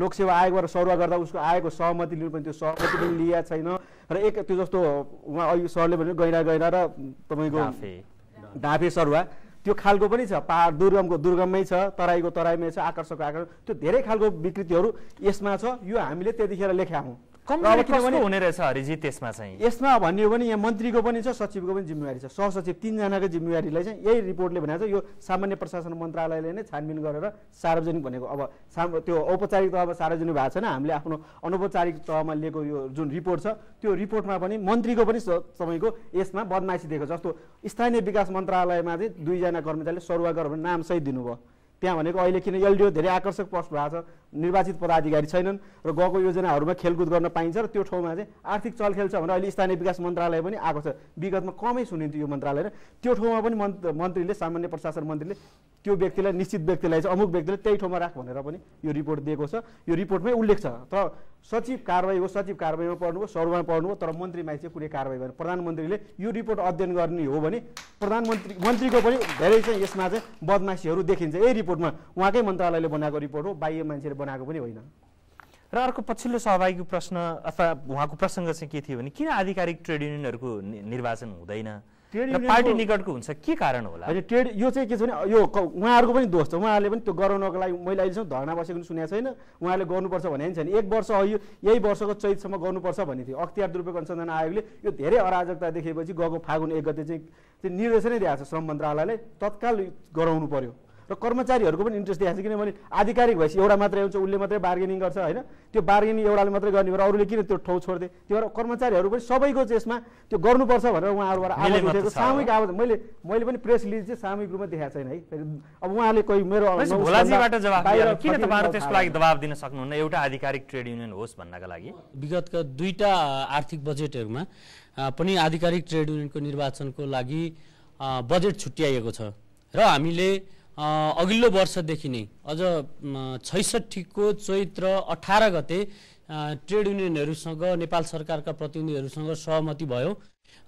लोकसेवा आयोगबाट सरुवा गर्दा उसको आएको सहमति लिनु पनि त्यो सहमति पनि लिएको छैन र एक त्यो जस्तो उहाँ अघि सरले भन्यो गैँडा गैँडा र तपाईँको। डाँफे सरुवा त्यो खालको पनि छ। पहाड दुर्गमको दुर्गममै छ तराईको तराईमै छ आकर्षकको आकर्षक। त्यो धेरै खालको विकृतिहरू यसमा छ। यो हामीले त्यतिखेर लेख्या हौँ। हुने रहेछ हरिजी त्यसमा चाहिँ? यसमा भन्ने हो भने यहाँ मन्त्रीको पनि छ सचिवको पनि जिम्मेवारी छ। सहसचिव तिनजनाको जिम्मेवारीलाई चाहिँ यही रिपोर्टले भनेको छ। यो सामान्य प्रशासन मन्त्रालयले नै छानबिन गरेर सार्वजनिक भनेको। अब त्यो औपचारिक तहमा सार्वजनिक भएको छैन। हामीले आफ्नो अनौपचारिक तहमा लिएको यो जुन रिपोर्ट छ त्यो रिपोर्टमा पनि मन्त्रीको पनि तपाईँको यसमा बदमासी दिएको। जस्तो स्थानीय विकास मन्त्रालयमा चाहिँ दुईजना कर्मचारीले सरुवा गर भने नामसहित दिनुभयो। त्यहाँ भनेको अहिले किन एलडिओ धेरै आकर्षक पोस्ट भएको छ। निर्वाचित पदाधिकारी छैनन् र गएको योजनाहरूमा खेलकुद गर्न पाइन्छ र त्यो ठाउँमा चाहिँ आर्थिक चलखेल छ भने अहिले स्थानीय विकास मन्त्रालय पनि आएको छ। विगतमा कमै सुनिन्थ्यो यो मन्त्रालय र त्यो ठाउँमा पनि मन्त- मन्त्रीले सामान्य प्रशासन मन्त्रीले त्यो व्यक्तिलाई निश्चित व्यक्तिलाई चाहिँ अमुक व्यक्तिले त्यही ठाउँमा राख भनेर पनि यो रिपोर्ट दिएको छ। यो रिपोर्टमै उल्लेख छ। तर सचिव कारवाही हो सचिव कारवाहीमा पर्नुभयो सरुवामा पर्नुभयो तर मन्त्रीमा चाहिँ कुनै कारवाही भएन। प्रधानमन्त्रीले यो रिपोर्ट अध्ययन गर्ने हो भने प्रधानमन्त्री मन्त्रीको पनि धेरै चाहिँ यसमा चाहिँ बदमासीहरू देखिन्छ। यही रिपोर्टमा उहाँकै मन्त्रालयले बनाएको रिपोर्ट हो बाह्य मान्छेले बनाएको पनि होइन। र अर्को पछिल्लो सहभागीको प्रश्न अथवा उहाँको प्रसङ्ग चाहिँ के थियो भने किन आधिकारिक ट्रेड युनियनहरूको निर्वाचन हुँदैन? पार्टी निकटको हुन्छ के कारण होला? होइन ट्रेड यो चाहिँ के छ भने यो उहाँहरूको पनि दोष छ। उहाँहरूले पनि त्यो गराउनको लागि मैले अहिलेसम्म धर्ना बसेको सुनेको छैन। उहाँले गर्नुपर्छ भने छैन। एक वर्ष अघि यही वर्षको चैतसम्म गर्नुपर्छ भन्ने थियो। अख्तियार दुरुपयोग अनुसन्धान आयोगले यो धेरै अराजकता देखेपछि गएको फागुन एक गते चाहिँ चाहिँ निर्देशनै दिएको छ श्रम मन्त्रालयले। तत्काल गराउनु पर्यो। र कर्मचारीहरूको पनि इन्ट्रेस्ट दिएको छ। किनभने आधिकारिक भएपछि एउटा मात्रै हुन्छ उसले मात्रै बार्गेनिङ गर्छ होइन? त्यो बार्गेनिङ एउटाले मात्रै गर्ने भएर अरूले किन त्यो ठाउँ छोडिदिए त्यो भएर कर्मचारीहरू पनि सबैको चाहिँ यसमा त्यो गर्नुपर्छ भनेर उहाँहरूबाट आवाज उठेको। सामूहिक आवाज मैले मैले पनि प्रेस रिलिज चाहिँ सामूहिक रूपमा देखाएको छैन है। अब उहाँले कोही मेरो किन तपाईँहरू त्यसको लागि। दबाब दिन सक्नुहुन्न? एउटा आधिकारिक ट्रेड युनियन होस् भन्नका लागि। विगतका दुईटा आर्थिक बजेटहरूमा पनि आधिकारिक ट्रेड युनियनको निर्वाचनको लागि बजेट छुट्याइएको छ। र हामीले अघिल्लो वर्षदेखि नै अझ छैसठीको चैत्र अठार गते ट्रेड युनियनहरूसँग नेपाल सरकारका प्रतिनिधिहरूसँग सहमति भयो।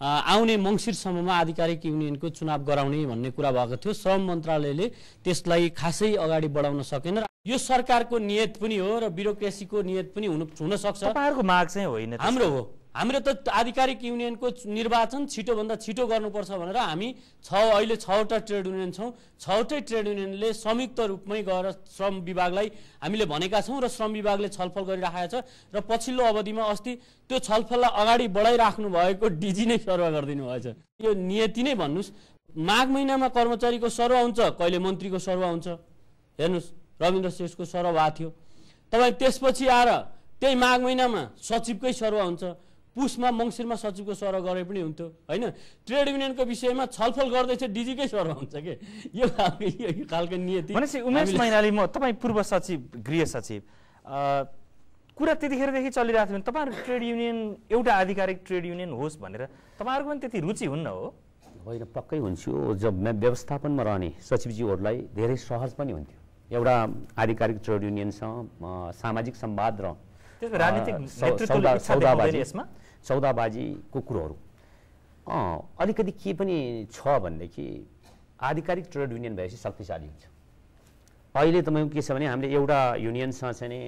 आउने मङ्सिरसम्ममा आधिकारिक युनियनको चुनाव गराउने भन्ने कुरा भएको थियो। श्रम मन्त्रालयले त्यसलाई खासै अगाडि बढाउन सकेन र यो सरकारको नियत पनि हो र ब्युरोक्रेसीको नियत पनि हुन हुन सक्छ तपाईँहरूको माग चाहिँ होइन। हाम्रो हो। हाम्रो त आधिकारिक युनियनको निर्वाचन छिटोभन्दा छिटो गर्नुपर्छ भनेर हामी छ अहिले छवटा ट्रेड युनियन छौँ। छवटै ट्रेड युनियनले संयुक्त रूपमै गएर श्रम विभागलाई हामीले भनेका छौँ र श्रम विभागले छलफल गरिराखेको छ र पछिल्लो अवधिमा अस्ति त्यो छलफललाई अगाडि बढाइराख्नु भएको डिजी नै सरुवा गरिदिनु भएछ। यो नियति नै भन्नुहोस् माघ महिनामा कर्मचारीको सरुवा हुन्छ कहिले मन्त्रीको सरुवा हुन्छ? हेर्नुहोस् रविन्द्र श्रेष्ठको सरुवा भएको थियो। तपाईँ त्यसपछि आएर त्यही माघ महिनामा सचिवकै सरुवा हुन्छ। पुसमा मङ्सिरमा सचिवको सरुवा गरे पनि हुन्थ्यो। होइन? ट्रेड युनियनको विषयमा छलफल गर्दैछ डिजीकै सरुवा हुन्छ के? यो खालको नियति भनेपछि उमेश मैनाली म तपाईँ पूर्व सचिव गृह सचिव। अ, कुरा त्यतिखेरदेखि चलिरहेको थियो भने तपाईँहरू ट्रेड युनियन एउटा आधिकारिक ट्रेड युनियन होस् भनेर तपाईँहरूको पनि त्यति रुचि हुन्न हो? होइन पक्कै हुन्छु। जब म व्यवस्थापनमा रहने सचिवज्यूहरूलाई धेरै सहज पनि हुन्थ्यो। एउटा आधिकारिक ट्रेड युनियनसँग सामाजिक संवाद र राजनीतिक सौदाबाजीको कुरोहरू अलिकति के पनि छ भनेदेखि आधिकारिक ट्रेड युनियन भएपछि शक्तिशाली हुन्छ। अहिले तपाईँको के छ भने हामीले एउटा युनियनसँग चाहिँ नि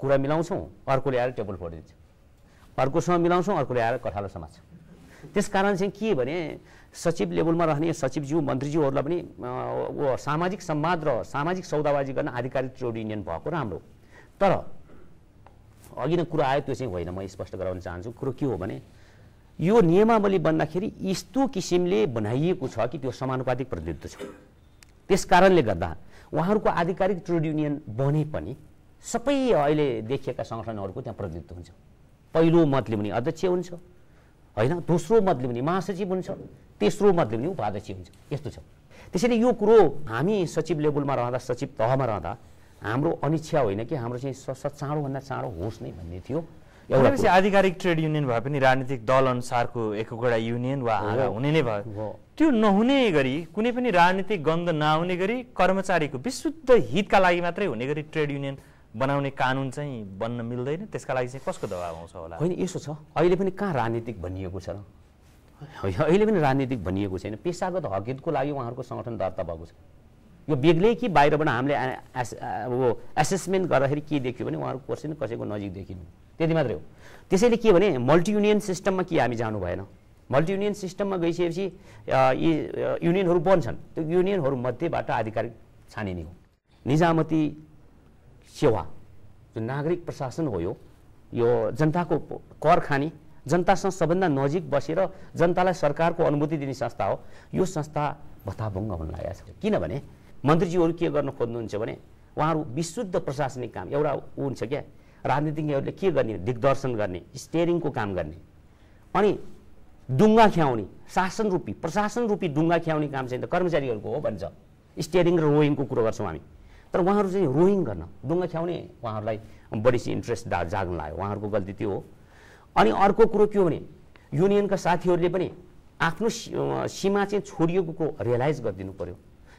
कुरा मिलाउँछौँ अर्कोले आएर टेबल फोडिदिन्छ। अर्कोसँग मिलाउँछौँ अर्कोले आएर कठालो समात्छ। त्यस कारण चाहिँ के भने सचिव लेभलमा रहने सचिवज्यू मन्त्रीज्यूहरूलाई पनि सामाजिक संवाद र सामाजिक सौदाबाजी गर्न आधिकारिक ट्रेड युनियन भएको राम्रो तर अघि नै कुरो आयो त्यो चाहिँ होइन म स्पष्ट गराउन चाहन्छु। कुरो के हो भने यो नियमावली बन्दाखेरि यस्तो किसिमले बनाइएको छ कि त्यो समानुपातिक प्रतिनिधित्व छ। त्यस कारणले गर्दा उहाँहरूको आधिकारिक ट्रेड युनियन बने पनि सबै अहिले देखिएका सङ्गठनहरूको त्यहाँ प्रतिनिधित्व हुन्छ। पहिलो मतले पनि अध्यक्ष हुन्छ होइन? दोस्रो मतले पनि महासचिव हुन्छ तेस्रो मतले पनि उपाध्यक्ष हुन्छ। यस्तो छ। त्यसैले यो कुरो हामी सचिव लेभलमा रहँदा सचिव तहमा रहँदा हाम्रो अनिच्छा होइन कि हाम्रो चाहिँ स चाँडोभन्दा चाँडो होस् नै भन्ने थियो। एउटा। आधिकारिक ट्रेड युनियन भए पनि राजनीतिक दल अनुसारको एक एकवटा युनियन वा हाँगा। हुने नै भयो। त्यो नहुने गरी कुनै पनि राजनीतिक गन्ध नआउने गरी कर्मचारीको विशुद्ध हितका लागि मात्रै हुने गरी ट्रेड युनियन बनाउने कानुन चाहिँ बन्न मिल्दैन। त्यसका लागि चाहिँ कसको दबाब आउँछ होला? होइन यसो छ। अहिले पनि कहाँ राजनीतिक भनिएको छ अहिले पनि राजनीतिक भनिएको छैन। पेसागत हकितको लागि उहाँहरूको सङ्गठन दर्ता भएको छ। यो बेग्लै कि बाहिरबाट हामीले अब एसेसमेन्ट गर्दाखेरि के देखियो भने उहाँहरूको कोर्सिन कसैको नजिक देखिनु। त्यति मात्रै हो। त्यसैले के भने मल्टी युनियन सिस्टममा के हामी जानु भएन। मल्टी युनियन सिस्टममा गइसकेपछि यी युनियनहरू बन्छन्। त्यो युनियनहरू मध्येबाट आधिकारिक छानिने हो। निजामती सेवा जो नागरिक प्रशासन हो यो जनताको कर खाने जनतासँग सबभन्दा नजिक बसेर जनतालाई सरकारको अनुमति दिने संस्था हो। यो संस्था भत्ताभङ्ग हुन लागेको छ। किनभने मन्त्रीज्यूहरू के गर्न खोज्नुहुन्छ भने उहाँहरू विशुद्ध प्रशासनिक काम एउटा ऊ हुन्छ क्या राजनीतिज्ञहरूले के गर्ने दिग्दर्शन गर्ने स्टेरिङको काम गर्ने। अनि डुङ्गा ख्याउने शासन रूपी प्रशासन रूपी डुङ्गा ख्याउने काम चाहिँ त कर्मचारीहरूको हो भन्छ। स्टेरिङ र रोइङको कुरो गर्छौँ हामी। तर उहाँहरू चाहिँ रोइङ गर्न डुङ्गा ख्याउने उहाँहरूलाई बढी इन्ट्रेस्ट दा जाग्न लाग्यो। उहाँहरूको गल्ती त्यो हो। अनि अर्को कुरो के हो भने युनियनका साथीहरूले पनि आफ्नो सीमा चाहिँ छोडिएको कुरो रियलाइज गरिदिनु पर्यो।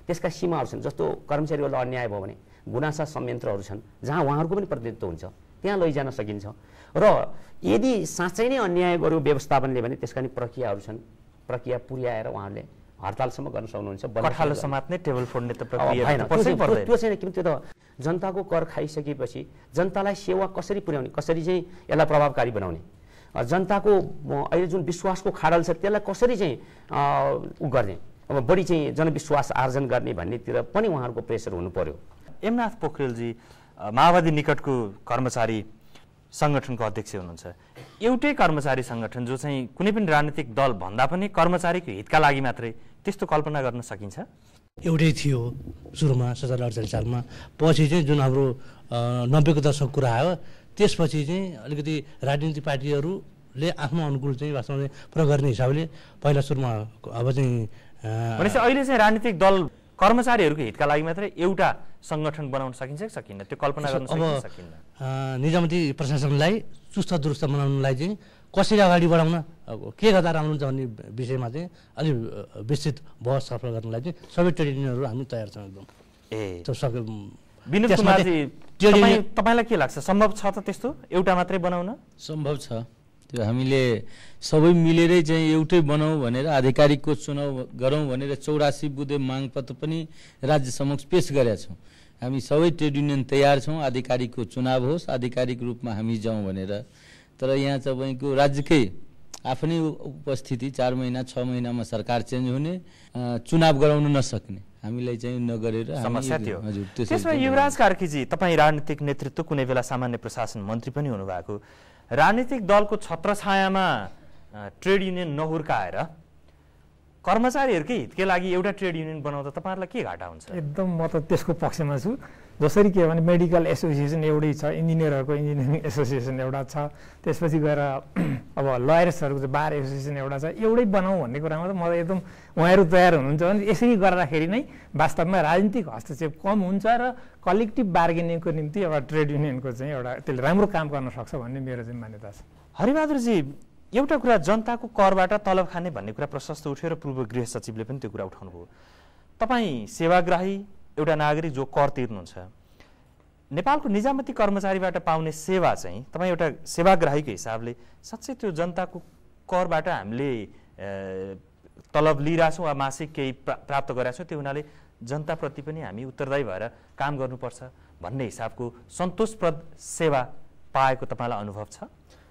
त्यसका सीमाहरू छन् जस्तो कर्मचारीहरूलाई अन्याय भयो भने गुनासा संयन्त्रहरू छन् जहाँ उहाँहरूको पनि प्रतिनिधित्व हुन्छ त्यहाँ लैजान सकिन्छ। र यदि साँच्चै नै अन्याय गर्यो व्यवस्थापनले भने त्यसका नि प्रक्रियाहरू छन् प्रक्रिया पुर्याएर उहाँहरूले हडतालसम्म गर्न सक्नुहुन्छ कठालो समात्ने टेबल फोड्ने त प्रक्रिया त्यो चाहिँ किन त्यो त जनताको कर खाइसकेपछि जनतालाई सेवा कसरी पुर्याउने कसरी चाहिँ यसलाई प्रभावकारी बनाउने? जनताको अहिले जुन विश्वासको खाडल छ त्यसलाई कसरी चाहिँ उ गर्ने? अब बढी चाहिँ जनविश्वास आर्जन गर्ने भन्नेतिर पनि उहाँहरूको प्रेसर हुनु पर्यो यमनाथ पोखरेलजी माओवादी निकटको कर्मचारी सङ्गठनको अध्यक्ष हुनुहुन्छ। एउटै कर्मचारी सङ्गठन जो चाहिँ कुनै पनि राजनीतिक दल भन्दा पनि कर्मचारीको हितका लागि मात्रै त्यस्तो कल्पना गर्न सकिन्छ? एउटै थियो सुरुमा सत्र अडचालिस सालमा। पछि चाहिँ जुन हाम्रो नब्बेको दशक कुरा आयो त्यसपछि चाहिँ अलिकति राजनीतिक पार्टीहरूले आफ्नो अनुकूल चाहिँ वास्तवमा प्रयोग गर्ने हिसाबले पहिला सुरुमा अब चाहिँ भनेपछि अहिले चाहिँ राजनीतिक दल कर्मचारीहरूको हितका लागि मात्रै एउटा सङ्गठन बनाउन सकिन्छ कि सकिन्न? त्यो कल्पना गर्न सकिन्न? निजामती प्रशासनलाई चुस्त दुरुस्त बनाउनलाई चाहिँ कसरी अगाडि बढाउन के गर्दा राम्रो हुन्छ भन्ने विषयमा चाहिँ अलिक विस्तृत बहस सफल गर्नलाई चाहिँ सबै ट्रेड युनियनहरू हामी तयार छौँ एकदम। ए। विनोद कुमारजी तपाईँलाई के लाग्छ? सम्भव छ त त्यस्तो? एउटा मात्रै बनाउन? सम्भव छ। त्यो हामीले सबै मिलेरै चाहिँ एउटै बनाउँ भनेर आधिकारिकको चुनाव गरौँ भनेर चौरासी बुधे मागपत्र पनि राज्य समक्ष पेस गरेका छौँ। हामी सबै ट्रेड युनियन तयार छौँ आधिकारिकको चुनाव होस् आधिकारिक रूपमा हामी जाउँ भनेर। तर यहाँ तपाईँको राज्यकै आफ्नै उपस्थिति चार महिना छ महिनामा सरकार चेन्ज हुने चुनाव गराउन नसक्ने। हामीलाई चाहिँ नगरेर समस्या थियो। हजुर त्यसमा युवराज कार्कीजी तपाईँ राजनीतिक नेतृत्व कुनै बेला सामान्य प्रशासन मन्त्री पनि हुनुभएको। राजनीतिक दलको छत्रछायामा ट्रेड युनियन नहुर्काएर कर्मचारीहरूकै हितकै लागि एउटा ट्रेड युनियन बनाउँदा तपाईँहरूलाई के घाटा हुन्छ? एकदम म त त्यसको पक्षमा छु। जसरी के भने मेडिकल एसोसिएसन एउटै छ इन्जिनियरहरूको इन्जिनियरिङ एसोसिएसन एउटा छ त्यसपछि गएर अब लयर्सहरूको चाहिँ बार एसोसिएसन एउटा छ एउटै बनाऊ भन्ने कुरामा त म एकदम उहाँहरू तयार हुनुहुन्छ भने यसरी गर्दाखेरि नै वास्तवमा राजनीतिक हस्तक्षेप कम हुन्छ र कलेक्टिभ बार्गेनिङको निम्ति एउटा ट्रेड युनियनको चाहिँ एउटा त्यसले राम्रो काम गर्न सक्छ भन्ने मेरो चाहिँ मान्यता छ। हरिबहादुरजी एउटा कुरा जनताको करबाट तलब खाने भन्ने कुरा प्रशस्त उठ्यो र पूर्व गृह सचिवले पनि त्यो कुरा उठाउनु भयो तपाईँ सेवाग्राही एउटा नागरिक जो कर तिर्नुहुन्छ नेपालको निजामती कर्मचारीबाट पाउने सेवा चाहिँ तपाईँ एउटा सेवाग्राहीको हिसाबले साँच्चै त्यो जनताको करबाट हामीले तलब लिइरहेछौँ वा मासिक केही प्रा- प्राप्त गरेका छौँ त्यो हुनाले जनताप्रति पनि हामी उत्तरदायी भएर काम गर्नुपर्छ भन्ने हिसाबको सन्तोषप्रद सेवा पाएको तपाईँलाई अनुभव छ?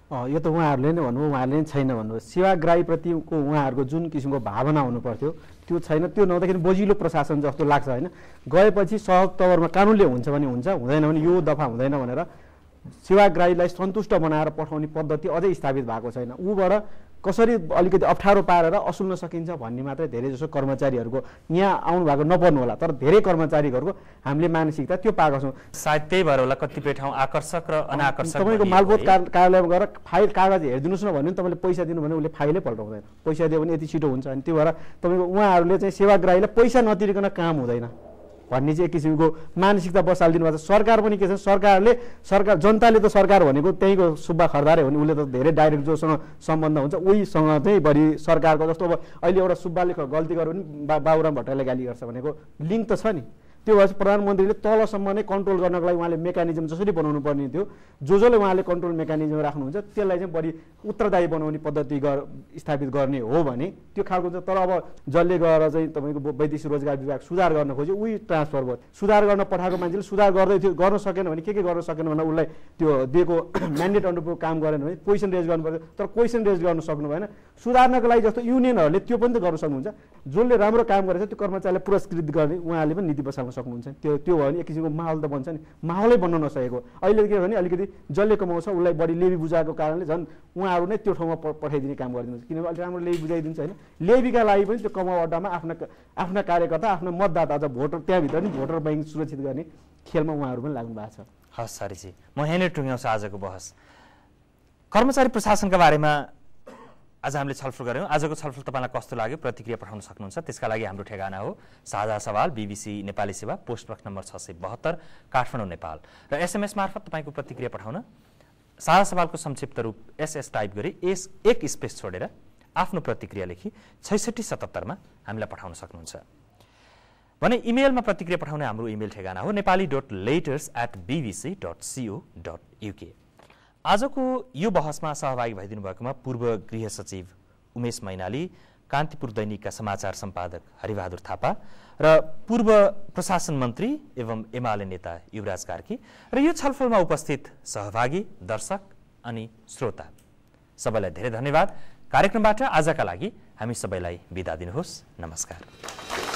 यो त उहाँहरूले नै भन्नुभयो उहाँहरूले नै छैन भन्नुभयो सेवाग्राहीप्रतिको उहाँहरूको जुन किसिमको भावना हुनु पर्थ्यो त्यो छैन। त्यो नहुँदाखेरि बजिलो प्रशासन जस्तो लाग्छ होइन? गएपछि सहयोग तवरमा कानुनले हुन्छ भने हुन्छ हुँदैन भने यो दफा हुँदैन भनेर सेवाग्राहीलाई सन्तुष्ट बनाएर पठाउने पद्धति अझै स्थापित भएको छैन। ऊबाट कसरी अलिकति अप्ठ्यारो पारेर असुल्न सकिन्छ भन्ने मात्रै धेरै जसो कर्मचारीहरूको यहाँ आउनु भएको नपर्नु होला तर धेरै कर्मचारीहरूको हामीले मानसिकता त्यो पाएको छौँ। सायद त्यही भएर होला कतिपय ठाउँ आकर्षक र अनाकर्षक तपाईँको मालपोत कार्यालयमा गएर फाइल कागज हेरिदिनुहोस् न भन्यो भने तपाईँले पैसा दिनु भने उसले फाइलै पल्टाउँदैन। पैसा दियो भने यति छिटो हुन्छ अनि त्यो भएर तपाईँको उहाँहरूले चाहिँ सेवाग्राहीलाई पैसा नतिरिकन काम हुँदैन। भन्ने चाहिँ एक किसिमको मानसिकता बसालिदिनु भएको छ। सरकार पनि के छ? सरकारले सरकार जनताले त सरकार भनेको त्यहीँको सुब्बा खरदारै हो नि उसले त धेरै डाइरेक्ट जोसँग सम्बन्ध हुन्छ। उहीसँग चाहिँ बढी सरकारको जस्तो अब अहिले एउटा सुब्बाले गल्ती गर्यो भने बा बाबुराम भट्टराईलाई गाली गर्छ भनेको लिङ्क त छ नि। त्यो भएपछि प्रधानमन्त्रीले तलसम्म नै कन्ट्रोल गर्नको लागि उहाँले मेकानिजम जसरी बनाउनु पर्ने थियो जो जसले उहाँले कन्ट्रोल मेकानिजम राख्नुहुन्छ त्यसलाई चाहिँ बढी उत्तरदायी बनाउने पद्धति गर स्थापित गर्ने हो भने त्यो खालको चाहिँ तर अब जसले गएर चाहिँ तपाईँको वैदेशिक रोजगार विभाग सुधार गर्न खोज्यो उही ट्रान्सफर भयो। सुधार गर्न पठाएको मान्छेले सुधार गर्दै थियो गर्न सकेन भने के के गर्न सकेन भने उसलाई त्यो दिएको म्यान्डेट अनुरूपको काम गरेन भने क्वेसन रेज गर्नु पर्यो तर क्वेसन रेज गर्न सक्नु भएन। सुधार्नको लागि जस्तो युनियनहरूले त्यो पनि त गर्न सक्नुहुन्छ। जसले राम्रो काम गरेछ त्यो कर्मचारीलाई पुरस्कृत गर्ने उहाँले पनि नीति बसाल्न सक्नुहुन्छ। त्यो त्यो भयो भने एक किसिमको माहौल त बन्छ नि। माहौलै बन्न नसकेको। अहिले के भने अलिकति जसले कमाउँछ उसलाई बढी लेबी बुझाएको कारणले झन् उहाँहरू नै त्यो ठाउँमा पठाइदिने काम गरिदिनुहुन्छ। किनभने अलिक राम्रो लेबी बुझाइदिन्छ होइन। लेबीका लागि पनि त्यो कमाउ अड्डामा आफ्ना आफ्ना कार्यकर्ता आफ्ना मतदाता अझ भोटर त्यहाँभित्र नि भोटर ब्याङ्क सुरक्षित गर्ने खेलमा उहाँहरू पनि लाग्नु भएको छ। हस् सारीजी। म नै टुङ्ग्याउँछु आजको बहस। कर्मचारी प्रशासनका बारेमा आज हामीले छलफल गऱ्यौँ। आजको छलफल तपाईँलाई कस्तो लाग्यो? प्रतिक्रिया पठाउन सक्नुहुन्छ। त्यसका लागि हाम्रो ठेगाना हो। साझा सवाल बिबिसी नेपाली सेवा पोस्ट बक्स नम्बर छ सय बहत्तर काठमाडौँ नेपाल। र एसएमएस मार्फत तपाईँको प्रतिक्रिया पठाउन साझा सवालको संक्षिप्त रूप एसएस टाइप गरी एस एक स्पेस छोडेर आफ्नो प्रतिक्रिया लेखी छैसठी सतहत्तरमा हामीलाई पठाउन सक्नुहुन्छ। भने इमेलमा प्रतिक्रिया पठाउने हाम्रो इमेल ठेगाना हो। Nepali dot letters at BBC dot co dot UK आजको यो बहसमा सहभागी भइदिनु भएकोमा पूर्व गृह सचिव उमेश मैनाली कान्तिपुर दैनिकका समाचार सम्पादक हरिबहादुर थापा र पूर्व प्रशासन मन्त्री एवं एमाले नेता युवराज कार्की र यो छलफलमा उपस्थित सहभागी दर्शक अनि श्रोता। सबैलाई धेरै धन्यवाद। कार्यक्रमबाट आजका लागि हामी सबैलाई बिदा दिनुहोस्। नमस्कार।